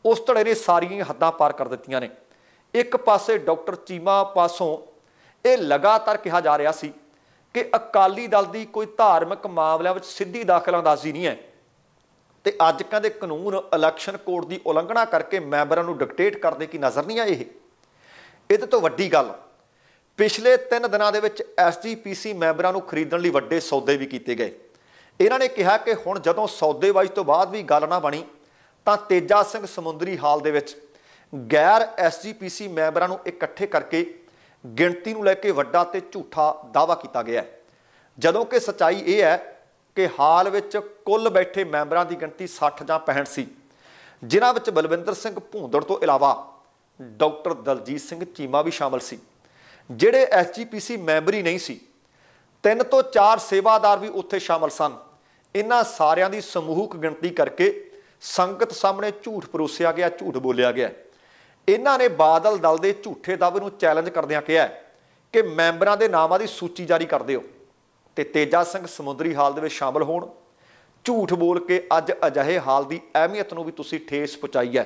Speaker 1: ਉਸ ਧੜੇ ਨੇ ਸਾਰੀਆਂ ਹੱਦਾਂ ਪਾਰ ਕਰ ਦਿੱਤੀਆਂ ਨੇ। ਇੱਕ ਪਾਸੇ ਡਾਕਟਰ ਚੀਮਾ ਪਾਸੋਂ ਇਹ ਲਗਾਤਾਰ ਕਿਹਾ ਜਾ ਰਿਹਾ ਸੀ ਕਿ ਅਕਾਲੀ ਦਲ ਦੀ ਕੋਈ ਧਾਰਮਿਕ ਮਾਮਲਿਆਂ ਵਿੱਚ ਸਿੱਧੀ ਦਖਲਅੰਦਾਜ਼ੀ ਨਹੀਂ ਹੈ। ਤੇ ਅੱਜ ਕਹਿੰਦੇ ਕਾਨੂੰਨ ਇਲੈਕਸ਼ਨ ਕੋਡ ਦੀ ਉਲੰਘਣਾ ਕਰਕੇ ਮੈਂਬਰਾਂ ਨੂੰ ਡਿਕਟੇਟ ਕਰਦੇ ਕੀ ਨਜ਼ਰ ਨਹੀਂ ਆਏ ਇਹ? ਇਹਦੇ ਤੋਂ ਵੱਡੀ ਗੱਲ ਪਿਛਲੇ 3 ਦਿਨਾਂ ਦੇ ਵਿੱਚ ਐਸਜੀਪੀਸੀ ਮੈਂਬਰਾਂ ਨੂੰ ਖਰੀਦਣ ਲਈ ਵੱਡੇ ਸੌਦੇ ਵੀ ਕੀਤੇ ਗਏ। ਇਹਨਾਂ ਨੇ ਕਿਹਾ ਕਿ ਹੁਣ ਜਦੋਂ ਸੌਦੇਬਾਜ਼ੀ ਤੋਂ ਬਾਅਦ ਵੀ ਗੱਲ ਨਾ ਬਣੀ, ਤਾਂ ਤੇਜਾ ਸਿੰਘ ਸਮੁੰਦਰੀ ਹਾਲ ਦੇ ਵਿੱਚ ਗੈਰ ਐਸਜੀਪੀਸੀ ਮੈਂਬਰਾਂ ਨੂੰ ਇਕੱਠੇ ਕਰਕੇ ਗਿਣਤੀ ਨੂੰ ਲੈ ਕੇ ਵੱਡਾ ਤੇ ਝੂਠਾ ਦਾਵਾ ਕੀਤਾ ਗਿਆ ਹੈ। ਜਦੋਂ ਕਿ ਸਚਾਈ ਇਹ ਹੈ ਕਿ ਹਾਲ ਵਿੱਚ ਕੁੱਲ ਬੈਠੇ ਮੈਂਬਰਾਂ ਦੀ ਗਿਣਤੀ 60 ਜਾਂ 65 ਸੀ। ਜਿਨ੍ਹਾਂ ਵਿੱਚ ਬਲਵਿੰਦਰ ਸਿੰਘ ਭੂੰਦੜ ਤੋਂ ਇਲਾਵਾ ਡਾਕਟਰ ਦਲਜੀਤ ਸਿੰਘ ਚੀਮਾ ਵੀ ਸ਼ਾਮਲ ਸੀ, ਜਿਹੜੇ ਐਸਜੀਪੀਸੀ ਮੈਂਬਰ ਹੀ ਨਹੀਂ ਸੀ। ਤਿੰਨ ਤੋਂ ਚਾਰ ਸੇਵਾਦਾਰ ਵੀ ਉੱਥੇ ਸ਼ਾਮਲ ਸਨ। ਇਹਨਾਂ ਸਾਰਿਆਂ ਦੀ ਸਮੂਹਕ ਗਿਣਤੀ ਕਰਕੇ ਸੰਗਤ ਸਾਹਮਣੇ ਝੂਠ ਪਰੋਸਿਆ ਗਿਆ, ਝੂਠ ਬੋਲਿਆ ਗਿਆ। ਇਹਨਾਂ ਨੇ ਬਾਦਲ ਦਲ ਦੇ ਝੂਠੇ ਦਾਅਵੇ ਨੂੰ ਚੈਲੰਜ ਕਰਦਿਆਂ ਕਿਹਾ ਕਿ ਮੈਂਬਰਾਂ ਦੇ ਨਾਮਾਂ ਦੀ ਸੂਚੀ ਜਾਰੀ ਕਰ ਦਿਓ ਤੇ ਤੇਜਾ ਸਿੰਘ ਸਮੁੰਦਰੀ ਹਾਲ ਦੇ ਵਿੱਚ ਸ਼ਾਮਲ ਹੋਣ। ਝੂਠ ਬੋਲ ਕੇ ਅੱਜ ਅਜਿਹੇ ਹਾਲ ਦੀ ਅਹਿਮੀਅਤ ਨੂੰ ਵੀ ਤੁਸੀਂ ਠੇਸ ਪਹੁੰਚਾਈ ਹੈ।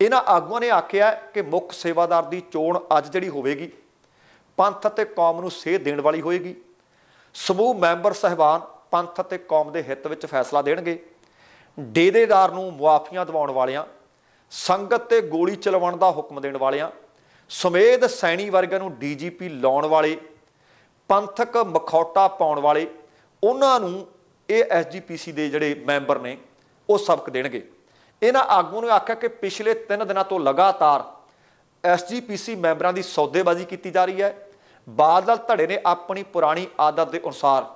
Speaker 1: ਇਹਨਾਂ ਆਗੂਆਂ ਨੇ ਆਖਿਆ ਕਿ ਮੁੱਖ ਸੇਵਾਦਾਰ ਦੀ ਚੋਣ ਅੱਜ ਜਿਹੜੀ ਹੋਵੇਗੀ, ਪੰਥ ਅਤੇ ਕੌਮ ਨੂੰ ਸੇਧ ਦੇਣ ਵਾਲੀ ਹੋਏਗੀ। ਸਮੂਹ ਮੈਂਬਰ ਸਹਿਬਾਨ ਪੰਥ ਅਤੇ ਕੌਮ ਦੇ ਹਿੱਤ ਵਿੱਚ ਫੈਸਲਾ ਦੇਣਗੇ। ਡੇਦੇਦਾਰ ਨੂੰ ਮੁਆਫੀਆਂ ਦਿਵਾਉਣ ਵਾਲਿਆਂ ਸੰਗਤ ਤੇ ਗੋਲੀ ਚਲਵਾਉਣ ਦਾ ਹੁਕਮ ਦੇਣ ਵਾਲਿਆਂ ਸਮੇਧ ਸੈਣੀ ਵਰਗਾਂ ਨੂੰ ਡੀਜੀਪੀ ਲਾਉਣ ਵਾਲੇ, ਪੰਥਕ ਮਖੌਟਾ ਪਾਉਣ ਵਾਲੇ, ਉਹਨਾਂ ਨੂੰ ਇਹ ਐਸਜੀਪੀਸੀ ਦੇ ਜਿਹੜੇ ਮੈਂਬਰ ਨੇ, ਉਹ ਸਬਕ ਦੇਣਗੇ। ਇਹਨਾਂ ਆਗੂਆਂ ਨੇ ਆਖਿਆ ਕਿ ਪਿਛਲੇ 3 ਦਿਨਾਂ ਤੋਂ ਲਗਾਤਾਰ ਐਸਜੀਪੀਸੀ ਮੈਂਬਰਾਂ ਦੀ ਸੌਦੇਬਾਜ਼ੀ ਕੀਤੀ ਜਾ ਰਹੀ ਹੈ। ਬਾਦਲ ਧੜੇ ਨੇ ਆਪਣੀ ਪੁਰਾਣੀ ਆਦਤ ਦੇ ਅਨੁਸਾਰ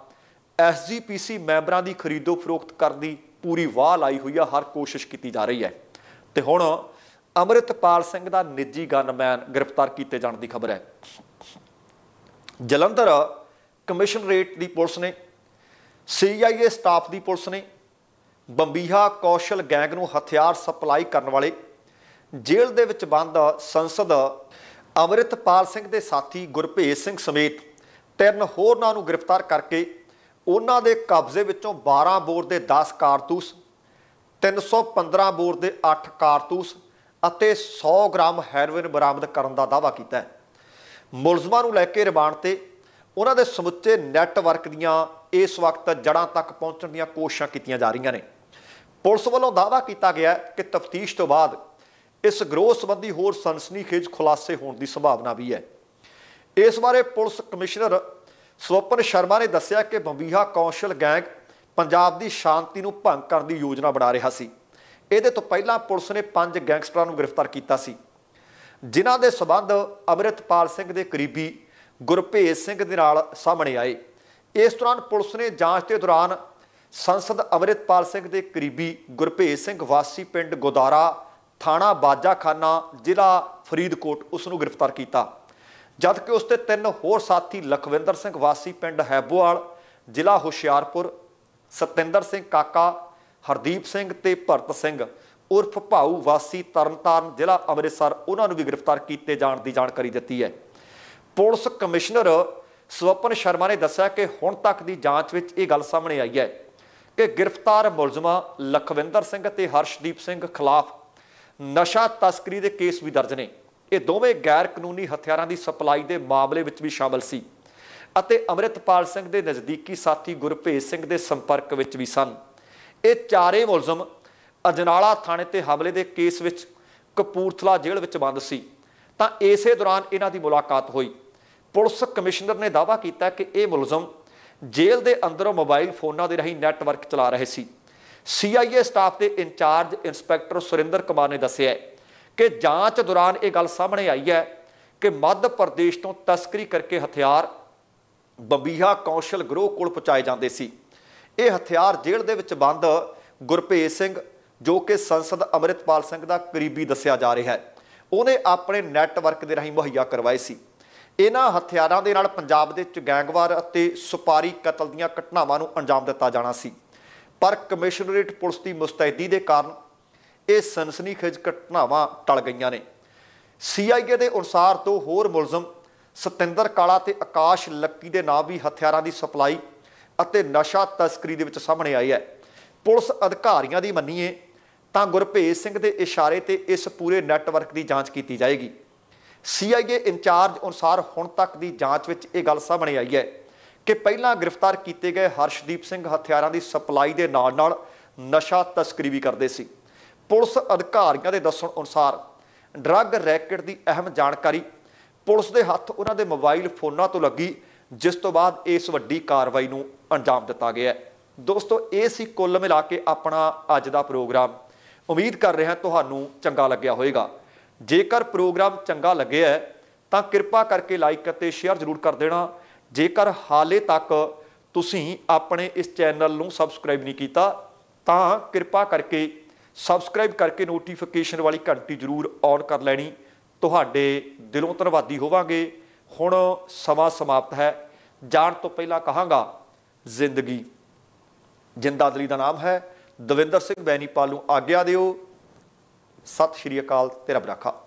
Speaker 1: ਐਸਜੀਪੀਸੀ ਮੈਂਬਰਾਂ ਦੀ ਖਰੀਦੋ ਫਰੋਖਤ ਕਰਨ ਦੀ ਪੂਰੀ ਵਾਹ ਲਾਈ ਹੋਈ ਆ, ਹਰ ਕੋਸ਼ਿਸ਼ ਕੀਤੀ ਜਾ ਰਹੀ ਹੈ। ਤੇ ਹੁਣ ਅਮਰਿਤਪਾਲ ਸਿੰਘ ਦਾ ਨਿੱਜੀ ਗਨਮੈਨ ਗ੍ਰਿਫਤਾਰ ਕੀਤੇ ਜਾਣ ਦੀ ਖਬਰ ਹੈ। ਜਲੰਧਰ ਕਮਿਸ਼ਨਰੇਟ ਦੀ ਪੁਲਿਸ ਨੇ ਸੀਆਈਏ ਸਟਾਫ ਦੀ ਪੁਲਿਸ ਨੇ ਬੰਬੀਹਾ ਕੌਸ਼ਲ ਗੈਂਗ ਨੂੰ ਹਥਿਆਰ ਸਪਲਾਈ ਕਰਨ ਵਾਲੇ ਜੇਲ੍ਹ ਦੇ ਵਿੱਚ ਬੰਦ ਸੰਸਦ ਅਮਰਿਤਪਾਲ ਸਿੰਘ ਦੇ ਸਾਥੀ ਗੁਰਭੇਜ ਸਿੰਘ ਸਮੇਤ ਤਿੰਨ ਹੋਰਨਾਂ ਨੂੰ ਗ੍ਰਿਫਤਾਰ ਕਰਕੇ ਉਹਨਾਂ ਦੇ ਕਬਜ਼ੇ ਵਿੱਚੋਂ 12 ਬੋਰ ਦੇ 10 ਕਾਰਤੂਸ 315 ਬੋਰ ਦੇ 8 ਕਾਰਤੂਸ ਅਤੇ 100 ਗ੍ਰਾਮ ਹੈਰੋਇਨ ਬਰਾਮਦ ਕਰਨ ਦਾ ਦਾਅਵਾ ਕੀਤਾ ਹੈ। ਮੁਲਜ਼ਮਾਂ ਨੂੰ ਲੈ ਕੇ ਰਿਮਾਂਡ ਤੇ ਉਹਨਾਂ ਦੇ ਸਮੁੱਚੇ ਨੈਟਵਰਕ ਦੀਆਂ ਇਸ ਵਕਤ ਜੜਾਂ ਤੱਕ ਪਹੁੰਚਣ ਦੀਆਂ ਕੋਸ਼ਿਸ਼ਾਂ ਕੀਤੀਆਂ ਜਾ ਰਹੀਆਂ ਨੇ। ਪੁਲਿਸ ਵੱਲੋਂ ਦਾਅਵਾ ਕੀਤਾ ਗਿਆ ਕਿ ਤਫਤੀਸ਼ ਤੋਂ ਬਾਅਦ ਇਸ ਗਰੋਹ ਸੰਬੰਧੀ ਹੋਰ ਸਨਸਨੀਖੇਜ ਖੁਲਾਸੇ ਹੋਣ ਦੀ ਸੰਭਾਵਨਾ ਵੀ ਹੈ। ਇਸ ਬਾਰੇ ਪੁਲਿਸ ਕਮਿਸ਼ਨਰ ਸਵਪਨ ਸ਼ਰਮਾ ਨੇ ਦੱਸਿਆ ਕਿ ਬੰਬੀਹਾ ਕੌਂਸ਼ਲ ਗੈਂਗ ਪੰਜਾਬ ਦੀ ਸ਼ਾਂਤੀ ਨੂੰ ਭੰਗ ਕਰਨ ਦੀ ਯੋਜਨਾ ਬਣਾ ਰਿਹਾ ਸੀ। ਇਹਦੇ ਤੋਂ ਪਹਿਲਾਂ ਪੁਲਿਸ ਨੇ ਪੰਜ ਗੈਂਗਸਟਰਾਂ ਨੂੰ ਗ੍ਰਿਫਤਾਰ ਕੀਤਾ ਸੀ। ਜਿਨ੍ਹਾਂ ਦੇ ਸਬੰਧ ਅਮਰਿਤਪਾਲ ਸਿੰਘ ਦੇ ਕਰੀਬੀ ਗੁਰਭੇਜ ਸਿੰਘ ਦੇ ਨਾਲ ਸਾਹਮਣੇ ਆਏ। ਇਸ ਦੌਰਾਨ ਪੁਲਿਸ ਨੇ ਜਾਂਚ ਦੇ ਦੌਰਾਨ ਸੰਸਦ ਅਮਰਿਤਪਾਲ ਸਿੰਘ ਦੇ ਕਰੀਬੀ ਗੁਰਭੇਜ ਸਿੰਘ ਵਾਸੀ ਪਿੰਡ ਗੋਦਾਰਾ ਥਾਣਾ ਬਾਜਾਖਾਨਾ, ਜ਼ਿਲ੍ਹਾ ਫਰੀਦਕੋਟ ਉਸ ਨੂੰ ਗ੍ਰਿਫਤਾਰ ਕੀਤਾ। ਜਦਕਿ ਉਸ ਦੇ ਤਿੰਨ ਹੋਰ ਸਾਥੀ ਲਖਵਿੰਦਰ ਸਿੰਘ ਵਾਸੀ ਪਿੰਡ ਹੈਬੋਵਾਲ, ਜ਼ਿਲ੍ਹਾ ਹੁਸ਼ਿਆਰਪੁਰ ਸਤਿੰਦਰ ਸਿੰਘ ਕਾਕਾ, ਹਰਦੀਪ ਸਿੰਘ ਤੇ ਭਰਤ ਸਿੰਘ। ਉਰਫ ਭਾਊ ਵਾਸੀ ਤਰਨਤਾਰਨ ਜ਼ਿਲ੍ਹਾ ਅੰਮ੍ਰਿਤਸਰ ਉਹਨਾਂ ਨੂੰ ਵੀ ਗ੍ਰਿਫਤਾਰ ਕੀਤੇ ਜਾਣ ਦੀ ਜਾਣਕਾਰੀ ਦਿੱਤੀ ਹੈ। ਪੁਲਿਸ ਕਮਿਸ਼ਨਰ ਸਵਪਨ ਸ਼ਰਮਾ ਨੇ ਦੱਸਿਆ ਕਿ ਹੁਣ ਤੱਕ ਦੀ ਜਾਂਚ ਵਿੱਚ ਇਹ ਗੱਲ ਸਾਹਮਣੇ ਆਈ ਹੈ ਕਿ ਗ੍ਰਿਫਤਾਰ ਮੁਲਜ਼ਮਾਂ ਲਖਵਿੰਦਰ ਸਿੰਘ ਅਤੇ ਹਰਸ਼ਦੀਪ ਸਿੰਘ ਖਿਲਾਫ ਨਸ਼ਾ ਤਸਕਰੀ ਦੇ ਕੇਸ ਵੀ ਦਰਜ ਨੇ। ਇਹ ਦੋਵੇਂ ਗੈਰ ਕਾਨੂੰਨੀ ਹਥਿਆਰਾਂ ਦੀ ਸਪਲਾਈ ਦੇ ਮਾਮਲੇ ਵਿੱਚ ਵੀ ਸ਼ਾਮਲ ਸੀ। ਅਤੇ ਅੰਮ੍ਰਿਤਪਾਲ ਸਿੰਘ ਦੇ ਨਜ਼ਦੀਕੀ ਸਾਥੀ ਗੁਰਭੇਜ ਸਿੰਘ ਦੇ ਸੰਪਰਕ ਵਿੱਚ ਵੀ ਸਨ। ਇਹ ਚਾਰੇ ਮੁਲਜ਼ਮ ਅਜਨਾਲਾ ਥਾਣੇ ਤੇ ਹਮਲੇ ਦੇ ਕੇਸ ਵਿੱਚ ਕਪੂਰਥਲਾ ਜੇਲ੍ਹ ਵਿੱਚ ਬੰਦ ਸੀ। ਤਾਂ ਇਸੇ ਦੌਰਾਨ ਇਹਨਾਂ ਦੀ ਮੁਲਾਕਾਤ ਹੋਈ। ਪੁਲਿਸ ਕਮਿਸ਼ਨਰ ਨੇ ਦਾਅਵਾ ਕੀਤਾ ਕਿ ਇਹ ਮੁਲਜ਼ਮ ਜੇਲ੍ਹ ਦੇ ਅੰਦਰੋਂ ਮੋਬਾਈਲ ਫੋਨਾਂ ਦੇ ਰਾਹੀਂ ਨੈਟਵਰਕ ਚਲਾ ਰਹੇ ਸੀ। ਸੀਆਈਏ ਸਟਾਫ ਦੇ ਇੰਚਾਰਜ ਇੰਸਪੈਕਟਰ ਸੁਰਿੰਦਰ ਕੁਮਾਰ ਨੇ ਦੱਸਿਆ ਕਿ ਜਾਂਚ ਦੌਰਾਨ ਇਹ ਗੱਲ ਸਾਹਮਣੇ ਆਈ ਹੈ ਕਿ ਮੱਧ ਪ੍ਰਦੇਸ਼ ਤੋਂ ਤਸਕਰੀ ਕਰਕੇ ਹਥਿਆਰ ਬੰਬੀਹਾ ਕੌਸ਼ਲ ਗਰੋਹ ਕੋਲ ਪਹੁੰਚਾਏ ਜਾਂਦੇ ਸੀ। ਇਹ ਹਥਿਆਰ ਜੇਲ੍ਹ ਦੇ ਵਿੱਚ ਬੰਦ ਗੁਰਭੇਜ ਸਿੰਘ, ਜੋ ਕਿ ਸੰਸਦ ਅਮਰਿਤਪਾਲ ਸਿੰਘ ਦਾ ਕਰੀਬੀ ਦੱਸਿਆ ਜਾ ਰਿਹਾ ਹੈ। ਉਹਨੇ ਆਪਣੇ ਨੈਟਵਰਕ ਦੇ ਰਾਹੀਂ ਮੁਹੱਈਆ ਕਰਵਾਏ ਸੀ। ਇਹਨਾਂ ਹਥਿਆਰਾਂ ਦੇ ਨਾਲ ਪੰਜਾਬ ਦੇ ਵਿੱਚ ਗੈਂਗਵਾਰ ਅਤੇ ਸੁਪਾਰੀ ਕਤਲ ਦੀਆਂ ਘਟਨਾਵਾਂ ਨੂੰ ਅੰਜਾਮ ਦਿੱਤਾ ਜਾਣਾ ਸੀ। ਪਰ ਕਮਿਸ਼ਨਰੇਟ ਪੁਲਿਸ ਦੀ ਮੁਸਤੈਦੀ ਦੇ ਕਾਰਨ ਇਹ ਸਨਸਨੀਖੇਜ ਘਟਨਾਵਾਂ ਟਲ ਗਈਆਂ ਨੇ। ਸੀਆਈਏ ਦੇ ਅਨੁਸਾਰ ਦੋ ਹੋਰ ਮੁਲਜ਼ਮ ਸਤਿੰਦਰ ਕਾਲਾ ਤੇ ਆਕਾਸ਼ ਲੱਕੀ ਦੇ ਨਾਂ ਵੀ ਹਥਿਆਰਾਂ ਦੀ ਸਪਲਾਈ ਅਤੇ ਨਸ਼ਾ ਤਸਕਰੀ ਦੇ ਵਿੱਚ ਸਾਹਮਣੇ ਆਈ ਹੈ। ਪੁਲਿਸ ਅਧਿਕਾਰੀਆਂ ਦੀ ਮੰਨੀਏ ਤਾਂ ਗੁਰਭੇਜ ਸਿੰਘ ਦੇ ਇਸ਼ਾਰੇ ਤੇ ਇਸ ਪੂਰੇ ਨੈਟਵਰਕ ਦੀ ਜਾਂਚ ਕੀਤੀ ਜਾਏਗੀ। ਸੀਆਈਏ ਇੰਚਾਰਜ ਅਨੁਸਾਰ ਹੁਣ ਤੱਕ ਦੀ ਜਾਂਚ ਵਿੱਚ ਇਹ ਗੱਲ ਸਾਹਮਣੇ ਆਈ ਹੈ ਕਿ ਪਹਿਲਾਂ ਗ੍ਰਿਫਤਾਰ ਕੀਤੇ ਗਏ ਹਰਸ਼ਦੀਪ ਸਿੰਘ ਹਥਿਆਰਾਂ ਦੀ ਸਪਲਾਈ ਦੇ ਨਾਲ-ਨਾਲ ਨਸ਼ਾ ਤਸਕਰੀ ਵੀ ਕਰਦੇ ਸੀ। ਪੁਲਿਸ ਅਧਿਕਾਰੀਆਂ ਦੇ ਦੱਸਣ ਅਨੁਸਾਰ ਡਰੱਗ ਰੈਕਟ ਦੀ ਅਹਿਮ ਜਾਣਕਾਰੀ ਪੁਲਿਸ ਦੇ ਹੱਥ ਉਹਨਾਂ ਦੇ ਮੋਬਾਈਲ ਫੋਨਾਂ ਤੋਂ ਲੱਗੀ, ਜਿਸ ਤੋਂ ਬਾਅਦ ਇਸ ਵੱਡੀ ਕਾਰਵਾਈ ਨੂੰ ਅੰਜਾਮ ਦਿੱਤਾ ਗਿਆ ਹੈ। ਦੋਸਤੋ, ਇਹ ਸੀ ਕੁੱਲ ਮਿਲਾ ਕੇ ਆਪਣਾ ਅੱਜ ਦਾ ਪ੍ਰੋਗਰਾਮ। ਉਮੀਦ ਕਰ ਰਿਹਾ ਤੁਹਾਨੂੰ ਚੰਗਾ ਲੱਗਿਆ ਹੋਵੇਗਾ। ਜੇਕਰ ਪ੍ਰੋਗਰਾਮ ਚੰਗਾ ਲੱਗਿਆ ਹੈ, ਤਾਂ ਕਿਰਪਾ ਕਰਕੇ ਲਾਈਕ ਅਤੇ ਸ਼ੇਅਰ ਜ਼ਰੂਰ ਕਰ ਦੇਣਾ। ਜੇਕਰ ਹਾਲੇ ਤੱਕ ਤੁਸੀਂ ਆਪਣੇ ਇਸ ਚੈਨਲ ਨੂੰ ਸਬਸਕ੍ਰਾਈਬ ਨਹੀਂ ਕੀਤਾ, ਤਾਂ ਕਿਰਪਾ ਕਰਕੇ ਸਬਸਕ੍ਰਾਈਬ ਕਰਕੇ ਨੋਟੀਫਿਕੇਸ਼ਨ ਵਾਲੀ ਘੰਟੀ ਜ਼ਰੂਰ ਔਨ ਕਰ ਲੈਣੀ। ਤੁਹਾਡੇ ਦਿਲੋਂ ਧੰਨਵਾਦੀ ਹੋਵਾਂਗੇ। ਹੁਣ ਸਮਾਂ ਸਮਾਪਤ ਹੈ। ਜਾਣ ਤੋਂ ਪਹਿਲਾਂ ਕਹਾਂਗਾ, ਜ਼ਿੰਦਗੀ। ਜਿੰਦਾਦਲੀ ਦਾ ਨਾਮ ਹੈ। ਦਵਿੰਦਰ ਸਿੰਘ ਬੈਨੀਪਾਲ ਨੂੰ ਆਗਿਆ ਦਿਓ। ਸਤਿ ਸ਼੍ਰੀ ਅਕਾਲ ਤੇ ਰੱਬ ਰਾਖਾ